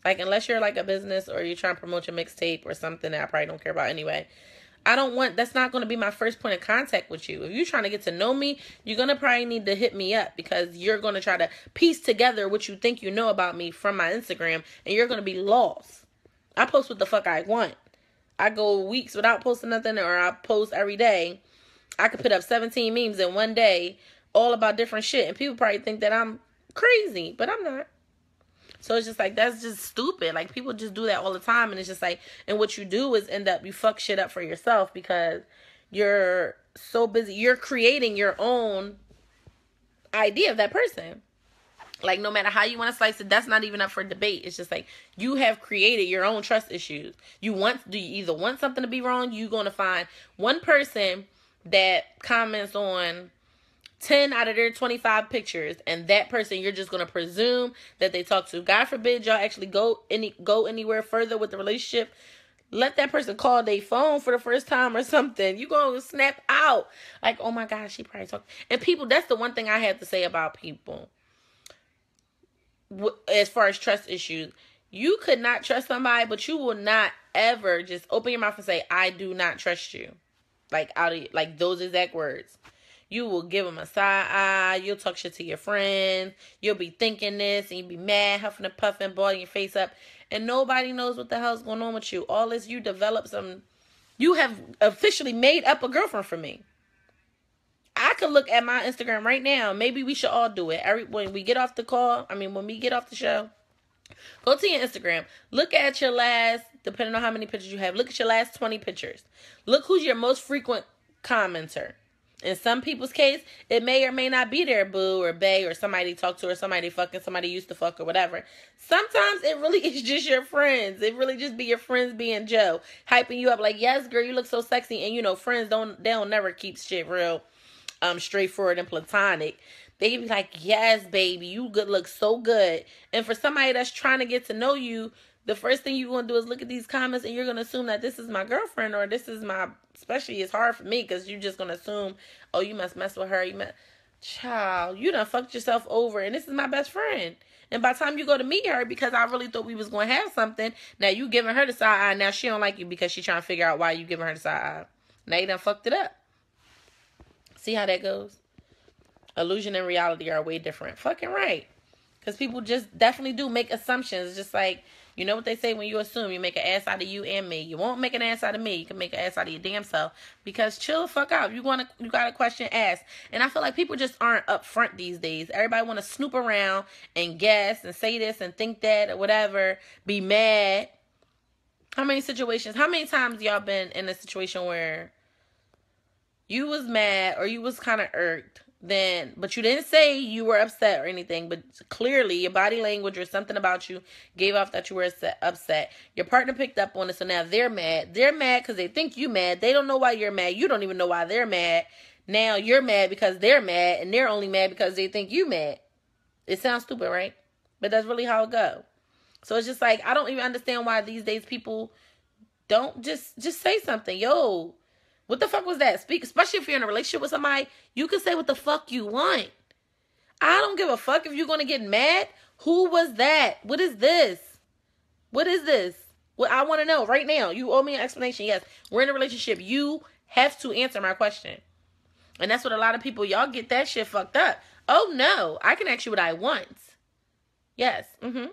Like, unless you're like a business or you're trying to promote your mixtape or something that I probably don't care about anyway. I don't want, that's not going to be my first point of contact with you. If you're trying to get to know me, you're going to probably need to hit me up because you're going to try to piece together what you think you know about me from my Instagram and you're going to be lost. I post what the fuck I want. I go weeks without posting nothing or I post every day. I could put up 17 memes in one day all about different shit and people probably think that I'm crazy, but I'm not. So it's just like that's just stupid. Like people just do that all the time and it's just like and what you do is end up you fuck shit up for yourself because you're so busy you're creating your own idea of that person. Like no matter how you want to slice it, that's not even up for debate. It's just like you have created your own trust issues. You want do you either want something to be wrong, you're gonna find one person that comments on 10 out of their 25 pictures and that person you're just going to presume that they talk to. God forbid y'all actually go any go anywhere further with the relationship. Let that person call their phone for the first time or something. You gonna snap out. Like oh my gosh she probably talked. And people that's the one thing i have to say about people as far as trust issues, you could not trust somebody, but you will not ever just open your mouth and say, "I do not trust you," like out of like those exact words. You will give them a side eye. You'll talk shit to your friends. You'll be thinking this, and you'll be mad, huffing and puffing, balling your face up, and nobody knows what the hell's going on with you. All this, you develop some. You have officially made up a girlfriend for me. I could look at my Instagram right now. Maybe we should all do it. Every when we get off the call, I mean when we get off the show, go to your Instagram. Look at your last, depending on how many pictures you have. Look at your last 20 pictures. Look who's your most frequent commenter. In some people's case, it may or may not be their boo or bae or somebody talk to or somebody fucking somebody used to fuck or whatever. Sometimes it really is just your friends. It really just be your friends being Joe, hyping you up like, yes, girl, you look so sexy. And you know, friends don't they don't never keep shit real um straightforward and platonic they be like yes baby you good look so good. And for somebody that's trying to get to know you the first thing you're gonna do is look at these comments and you're gonna assume that this is my girlfriend or this is my especially it's hard for me because you're just gonna assume oh you must mess with her you met child you done fucked yourself over and this is my best friend. And by the time you go to meet her because i really thought we was gonna have something now you giving her the side eye now she don't like you because she trying to figure out why you giving her the side eye. Now you done fucked it up See how that goes? Illusion and reality are way different. Fucking right. Because people just definitely do make assumptions. Just like, you know what they say when you assume you make an ass out of you and me. You won't make an ass out of me. You can make an ass out of your damn self. Because chill the fuck out. You wanna you got a question, asked. And I feel like people just aren't upfront these days. Everybody wanna snoop around and guess and say this and think that or whatever. Be mad. How many situations, how many times y'all been in a situation where you was mad or you was kind of irked then but you didn't say you were upset or anything but clearly your body language or something about you gave off that you were upset your partner picked up on it so now they're mad. They're mad because they think you mad. They don't know why you're mad. You don't even know why they're mad. Now you're mad because they're mad and they're only mad because they think you mad. It sounds stupid right? But that's really how it go. So it's just like I don't even understand why these days people don't just just say something. Yo, what the fuck was that? Speak, especially if you're in a relationship with somebody, you can say what the fuck you want. I don't give a fuck if you're gonna get mad. Who was that? What is this? What is this? What I want to know right now. You owe me an explanation. Yes, we're in a relationship. You have to answer my question. And that's what a lot of people y'all get that shit fucked up. Oh no, I can ask you what I want. Yes. Mm-hmm.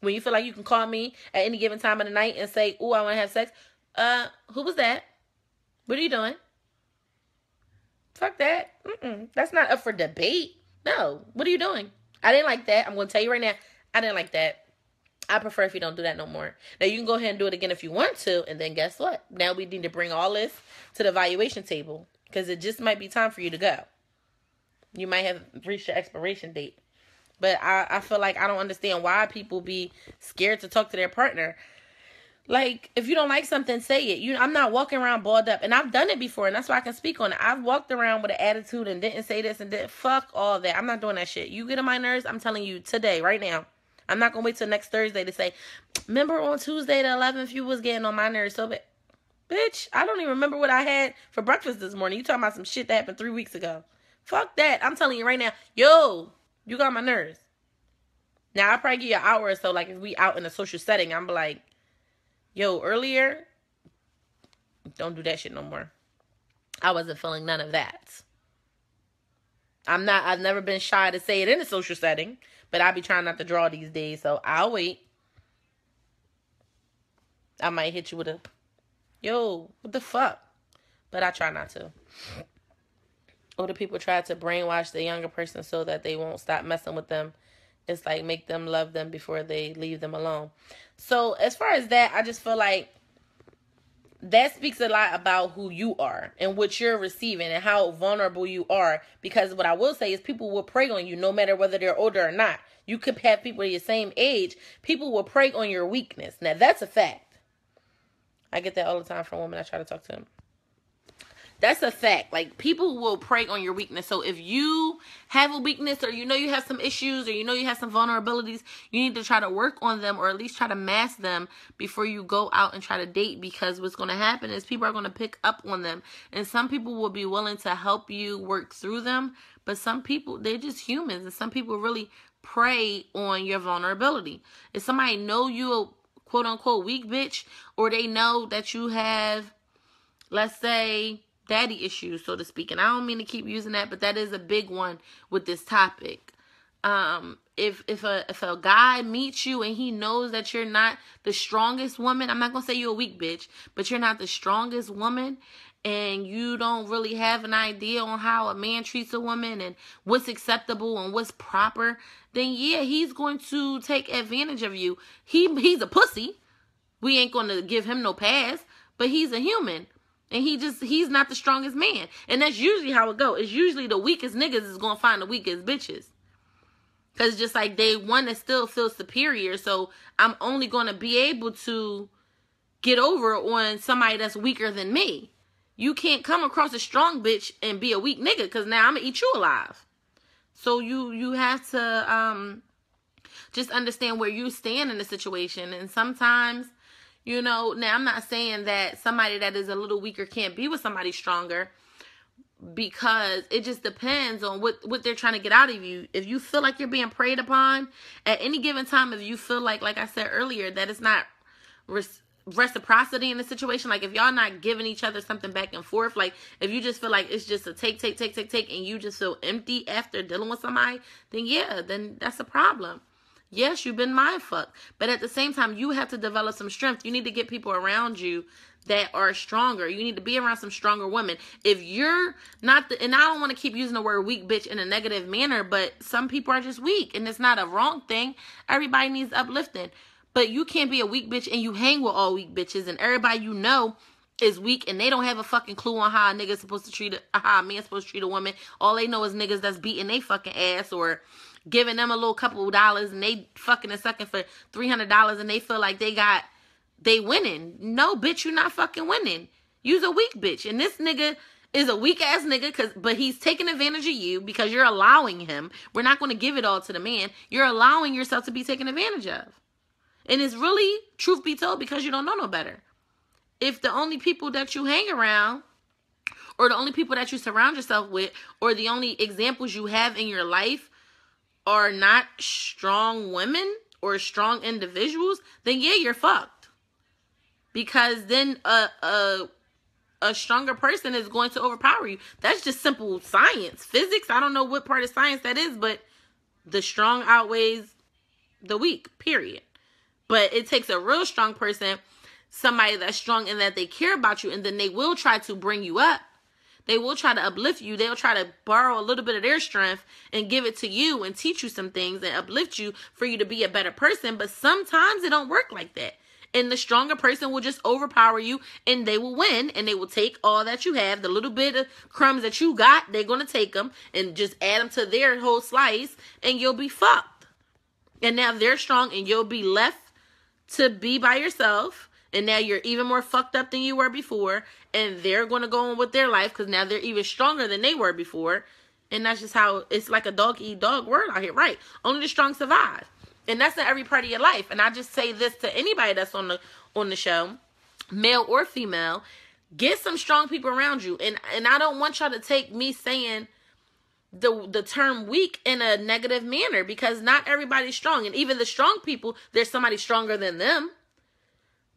When you feel like you can call me at any given time of the night and say, "Oh, I want to have sex." Uh, who was that? What are you doing? Fuck that. Mm-mm. That's not up for debate. No. What are you doing? I didn't like that. I'm going to tell you right now. I didn't like that. I prefer if you don't do that no more. Now you can go ahead and do it again if you want to, and then guess what? Now we need to bring all this to the valuation table because it just might be time for you to go. You might have reached your expiration date. But I, I feel like I don't understand why people be scared to talk to their partner. Like, if you don't like something, say it. You, I'm not walking around balled up, and I've done it before, and that's why I can speak on it. I've walked around with an attitude and didn't say this and did fuck all that. I'm not doing that shit. You get on my nerves. I'm telling you today, right now. I'm not gonna wait till next Thursday to say, remember on Tuesday the 11th you was getting on my nerves so bad. Bitch, I don't even remember what I had for breakfast this morning. You talking about some shit that happened three weeks ago. Fuck that. I'm telling you right now. Yo, you got my nerves. Now, I'll probably give you an hour or so. Like, if we out in a social setting, I'm like, yo, earlier, don't do that shit no more. I wasn't feeling none of that. I'm not, I've never been shy to say it in a social setting, but I be trying not to draw these days, so I'll wait. I might hit you with a, yo, what the fuck? But I try not to older people try to brainwash the younger person so that they won't stop messing with them. It's like make them love them before they leave them alone. So as far as that, I just feel like that speaks a lot about who you are and what you're receiving and how vulnerable you are. Because what I will say is people will prey on you no matter whether they're older or not. You could have people your same age. People will prey on your weakness. Now that's a fact. I get that all the time from women I try to talk to them. That's a fact. Like people will prey on your weakness. So if you have a weakness or you know you have some issues or you know you have some vulnerabilities, you need to try to work on them or at least try to mask them before you go out and try to date because what's going to happen is people are going to pick up on them and some people will be willing to help you work through them, but some people they're just humans and some people really prey on your vulnerability. If somebody know you a quote unquote weak bitch or they know that you have let's say daddy issues, so to speak. And I don't mean to keep using that, but that is a big one with this topic. Um, if if a if a guy meets you and he knows that you're not the strongest woman, I'm not gonna say you're a weak bitch, but you're not the strongest woman, and you don't really have an idea on how a man treats a woman and what's acceptable and what's proper, then yeah, he's going to take advantage of you. He he's a pussy. We ain't gonna give him no pass, but he's a human. And he just he's not the strongest man. And that's usually how it go. It's usually the weakest niggas is gonna find the weakest bitches. Cause it's just like they want to still feel superior. So I'm only gonna be able to get over on somebody that's weaker than me. You can't come across a strong bitch and be a weak nigga because now I'm gonna eat you alive. So you you have to um just understand where you stand in the situation. And sometimes you know, now I'm not saying that somebody that is a little weaker can't be with somebody stronger because it just depends on what what they're trying to get out of you. If you feel like you're being preyed upon at any given time, if you feel like like I said earlier that it's not reciprocity in the situation, like if y'all not giving each other something back and forth, like if you just feel like it's just a take take take take take and you just feel empty after dealing with somebody, then yeah, then that's a problem. Yes, you've been mind fucked. But at the same time, you have to develop some strength. You need to get people around you that are stronger. You need to be around some stronger women. If you're not the, and I don't want to keep using the word weak bitch in a negative manner, but some people are just weak and it's not a wrong thing. Everybody needs uplifting. But you can't be a weak bitch and you hang with all weak bitches and everybody you know is weak and they don't have a fucking clue on how a nigga's supposed to treat a how a man's supposed to treat a woman. All they know is niggas that's beating they fucking ass or giving them a little couple of dollars and they fucking and sucking for three hundred dollars and they feel like they got they winning. No, bitch, you're not fucking winning. You's a weak bitch. And this nigga is a weak ass nigga cause but he's taking advantage of you because you're allowing him. We're not gonna give it all to the man. You're allowing yourself to be taken advantage of. And it's really, truth be told, because you don't know no better. If the only people that you hang around, or the only people that you surround yourself with, or the only examples you have in your life are not strong women or strong individuals, then yeah, you're fucked. Because then a a a stronger person is going to overpower you. That's just simple science. Physics, I don't know what part of science that is, but the strong outweighs the weak, period. But it takes a real strong person, somebody that's strong and that they care about you, and then they will try to bring you up. They will try to uplift you. They'll try to borrow a little bit of their strength and give it to you and teach you some things and uplift you for you to be a better person. But sometimes it don't work like that. And the stronger person will just overpower you and they will win and they will take all that you have, the little bit of crumbs that you got, they're going to take them and just add them to their whole slice and you'll be fucked. And now they're strong and you'll be left to be by yourself. And now you're even more fucked up than you were before. And they're going to go on with their life because now they're even stronger than they were before. And that's just how it's like a dog eat dog world out here. Right. Only the strong survive. And that's in every part of your life. And I just say this to anybody that's on the on the show, male or female, get some strong people around you. And and I don't want y'all to take me saying the the term weak in a negative manner because not everybody's strong and even the strong people there's somebody stronger than them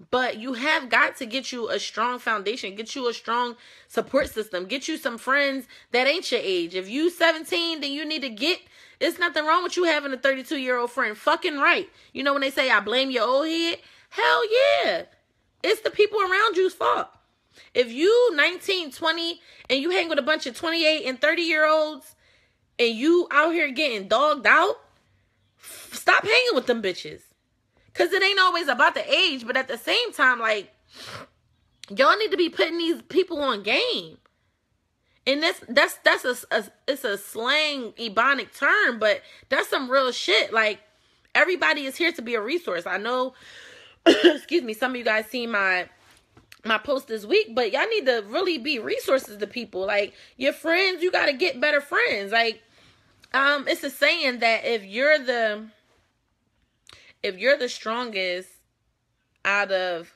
but you have got to get you a strong foundation get you a strong support system get you some friends that ain't your age. If you 17 then you need to get it's nothing wrong with you having a 32 year old friend. Fucking right. You know when they say i blame your old head hell yeah. It's the people around you's fault. If you 19 20 and you hang with a bunch of 28 and 30 year olds and you out here getting dogged out, stop hanging with them bitches. Cause it ain't always about the age, but at the same time, like y'all need to be putting these people on game. And that's that's that's a, a it's a slang ebonic term, but that's some real shit. Like everybody is here to be a resource. I know excuse me, some of you guys seen my my post this week, but y'all need to really be resources to people. Like your friends, you gotta get better friends. Like um, it's a saying that if you're the if you're the strongest out of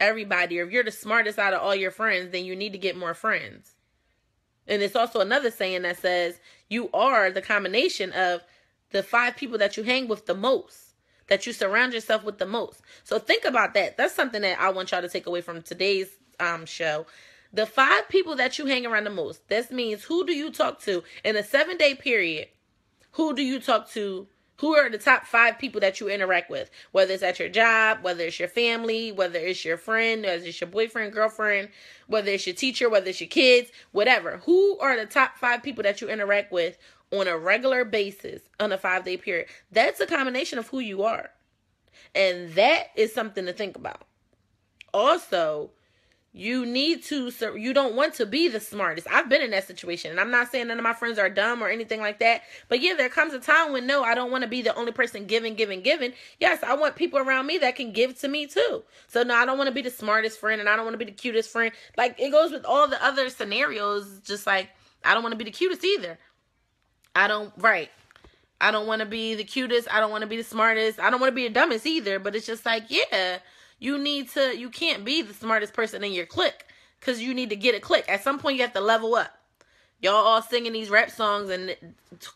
everybody, or if you're the smartest out of all your friends, then you need to get more friends. And it's also another saying that says you are the combination of the five people that you hang with the most, that you surround yourself with the most. So think about that. That's something that I want y'all to take away from today's um show the five people that you hang around the most. This means who do you talk to in a seven day period? Who do you talk to? Who are the top five people that you interact with? Whether it's at your job, whether it's your family, whether it's your friend, whether it's your boyfriend, girlfriend, whether it's your teacher, whether it's your kids, whatever. Who are the top five people that you interact with on a regular basis on a five day period? That's a combination of who you are. And that is something to think about. Also, you need to you don't want to be the smartest. I've been in that situation and i'm not saying none of my friends are dumb or anything like that but yeah there comes a time when no i don't want to be the only person giving giving giving. Yes i want people around me that can give to me too. So no i don't want to be the smartest friend and i don't want to be the cutest friend. Like it goes with all the other scenarios just like i don't want to be the cutest either. I don't right. I don't want to be the cutest i don't want to be the smartest i don't want to be the dumbest either but it's just like yeah you need to you can't be the smartest person in your clique because you need to get a clique. At some point you have to level up. Y'all all singing these rap songs and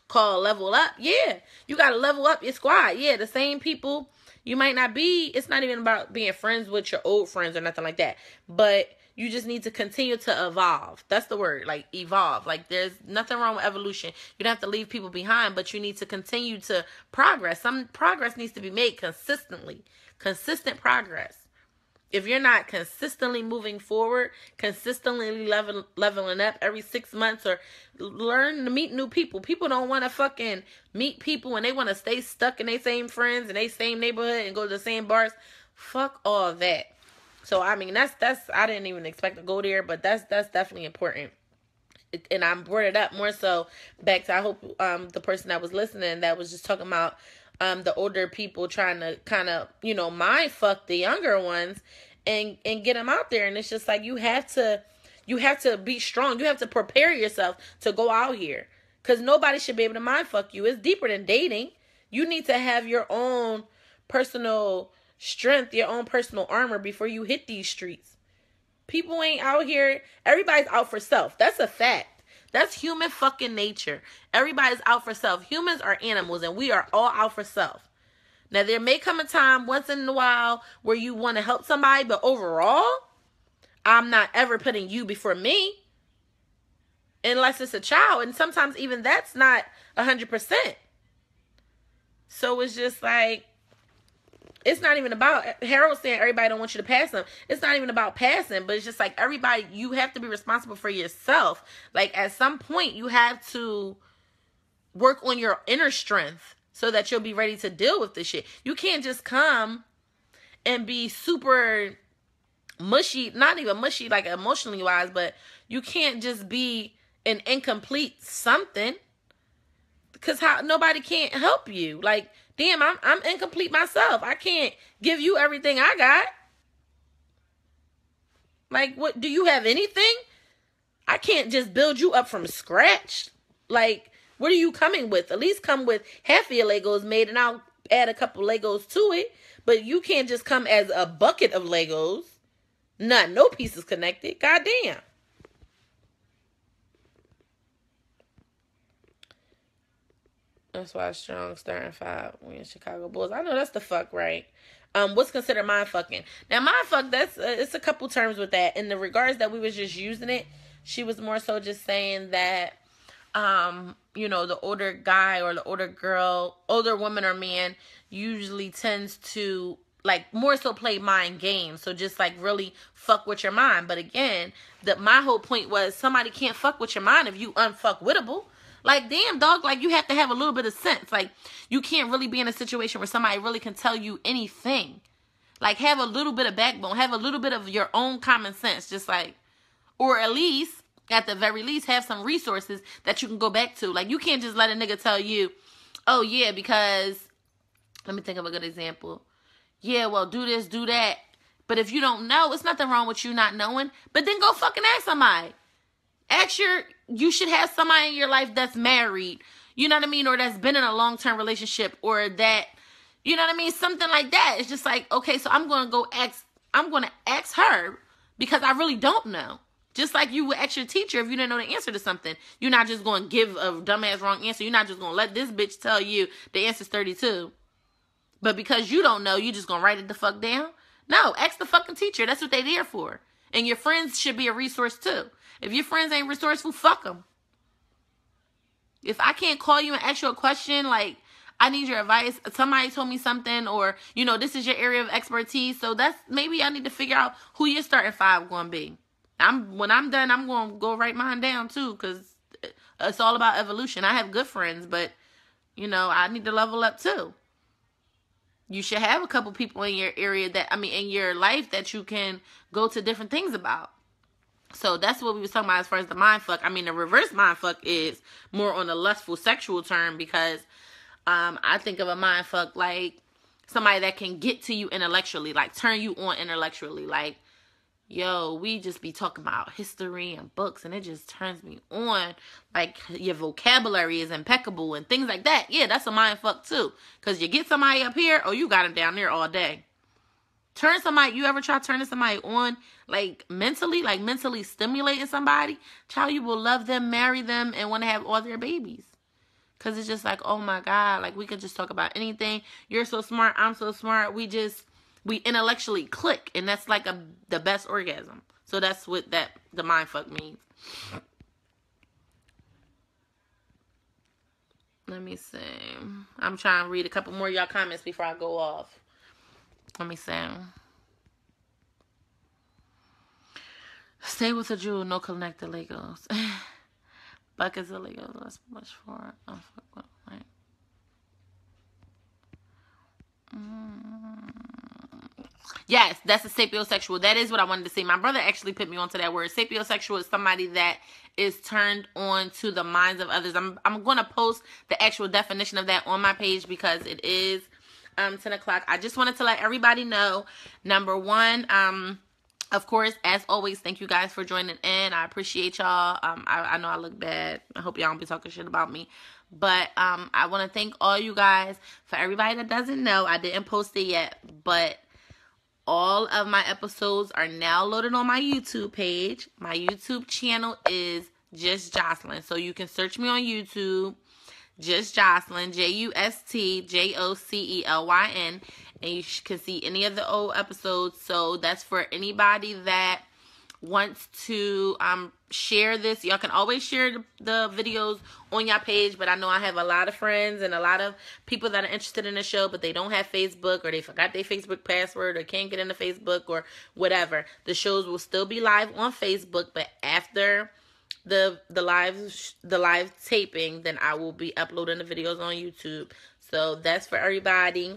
call level up? Yeah. You gotta level up your squad. Yeah the same people you might not be it's not even about being friends with your old friends or nothing like that but you just need to continue to evolve. That's the word like evolve. Like there's nothing wrong with evolution. You don't have to leave people behind but you need to continue to progress. Some progress needs to be made consistently. Consistent progress. If you're not consistently moving forward, consistently level, leveling up every six months or learn to meet new people. People don't want to fucking meet people and they want to stay stuck in their same friends and their same neighborhood and go to the same bars. Fuck all that. So I mean that's that's I didn't even expect to go there, but that's that's definitely important. And I brought it up more so back to I hope um the person that was listening that was just talking about um the older people trying to kind of you know mind fuck the younger ones and and get them out there and it's just like you have to you have to be strong you have to prepare yourself to go out here because nobody should be able to mind fuck you it's deeper than dating you need to have your own personal strength, your own personal armor before you hit these streets. People ain't out here. Everybody's out for self. That's a fact. That's human fucking nature. Everybody's out for self. Humans are animals and we are all out for self. Now, there may come a time once in a while where you want to help somebody, but overall, I'm not ever putting you before me unless it's a child. And sometimes even that's not 100%. So it's just like, it's not even about Harold saying everybody don't want you to pass them. It's not even about passing, but it's just like everybody, you have to be responsible for yourself. Like at some point, you have to work on your inner strength so that you'll be ready to deal with this shit. You can't just come and be super mushy, not even mushy like emotionally wise, but you can't just be an incomplete something because how nobody can't help you. Like damn, I'm I'm incomplete myself. I can't give you everything I got. Like, what do you have anything? I can't just build you up from scratch. Like, what are you coming with? At least come with half of your Legos made, and I'll add a couple Legos to it. But you can't just come as a bucket of Legos. None, no pieces connected. God That's why strong starting five We in Chicago Bulls. I know that's the fuck right. Um, what's considered mind fucking? Now, mind fuck. That's uh, it's a couple terms with that. In the regards that we was just using it, she was more so just saying that, um, you know, the older guy or the older girl, older woman or man, usually tends to like more so play mind games. So just like really fuck with your mind. But again, that my whole point was somebody can't fuck with your mind if you unfuckwittable. Like, damn, dog, like you have to have a little bit of sense. Like, you can't really be in a situation where somebody really can tell you anything. Like, have a little bit of backbone, have a little bit of your own common sense, just like, or at least, at the very least, have some resources that you can go back to. Like, you can't just let a nigga tell you, oh, yeah, because, let me think of a good example. Yeah, well, do this, do that. But if you don't know, it's nothing wrong with you not knowing. But then go fucking ask somebody. Ask your, you should have somebody in your life that's married, you know what I mean? Or that's been in a long term relationship or that, you know what I mean? Something like that. It's just like, okay, so I'm going to go ask, I'm going to ask her because I really don't know. Just like you would ask your teacher if you didn't know the answer to something. You're not just going to give a dumbass wrong answer. You're not just going to let this bitch tell you the answer's 32. But because you don't know, you just going to write it the fuck down? No, ask the fucking teacher. That's what they there for. And your friends should be a resource too. If your friends ain't resourceful, fuck them. If I can't call you and ask you a question, like, I need your advice. Somebody told me something, or you know, this is your area of expertise. So that's maybe I need to figure out who your starting five going to be. I'm when I'm done, I'm going to go write mine down too, because it's all about evolution. I have good friends, but you know, I need to level up too. You should have a couple people in your area that I mean, in your life that you can go to different things about. So that's what we was talking about as far as the mind fuck. I mean, the reverse mind fuck is more on the lustful sexual term because um, I think of a mind fuck like somebody that can get to you intellectually, like turn you on intellectually. Like, yo, we just be talking about history and books and it just turns me on. Like, your vocabulary is impeccable and things like that. Yeah, that's a mind fuck too. Because you get somebody up here, or you got them down there all day. Turn somebody, you ever try turning somebody on, like mentally, like mentally stimulating somebody? Child, you will love them, marry them, and want to have all their babies. Cause it's just like, oh my God, like we could just talk about anything. You're so smart, I'm so smart. We just we intellectually click, and that's like a the best orgasm. So that's what that the mind fuck means. Let me see. I'm trying to read a couple more y'all comments before I go off. Let me see. Stay with a jewel, no connected Legos. Buckets of Legos, that's much for it. Right. Mm. Yes, that's a sapiosexual. That is what I wanted to say. My brother actually put me onto that word. Sapiosexual is somebody that is turned on to the minds of others. I'm I'm going to post the actual definition of that on my page because it is um 10 o'clock. I just wanted to let everybody know. Number one, um, of course, as always, thank you guys for joining in. I appreciate y'all. Um, I, I know I look bad. I hope y'all don't be talking shit about me. But um, I want to thank all you guys. For everybody that doesn't know, I didn't post it yet, but all of my episodes are now loaded on my YouTube page. My YouTube channel is just Jocelyn. So you can search me on YouTube, just Jocelyn, J U S T J O C E L Y N, and you can see any of the old episodes. So that's for anybody that wants to um share this y'all can always share the, the, videos on your page but i know i have a lot of friends and a lot of people that are interested in the show but they don't have facebook or they forgot their facebook password or can't get into facebook or whatever the shows will still be live on facebook but after the the live the live taping then i will be uploading the videos on youtube so that's for everybody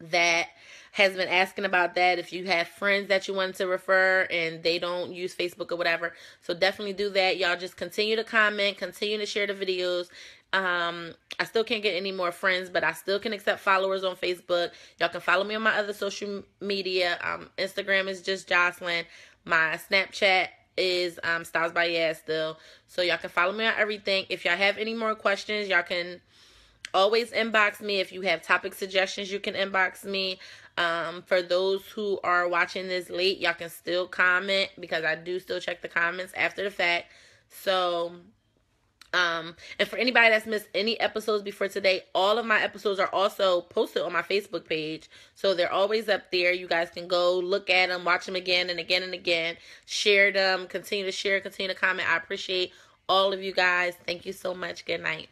that has been asking about that. If you have friends that you want to refer and they don't use Facebook or whatever, so definitely do that. Y'all just continue to comment, continue to share the videos. Um, I still can't get any more friends, but I still can accept followers on Facebook. Y'all can follow me on my other social media. Um, Instagram is just Jocelyn. My Snapchat is um Styles by Yeah still. So y'all can follow me on everything. If y'all have any more questions, y'all can always inbox me. If you have topic suggestions, you can inbox me. Um, for those who are watching this late, y'all can still comment because I do still check the comments after the fact. So, um, and for anybody that's missed any episodes before today, all of my episodes are also posted on my Facebook page. So they're always up there. You guys can go look at them, watch them again and again and again, share them, continue to share, continue to comment. I appreciate all of you guys. Thank you so much. Good night.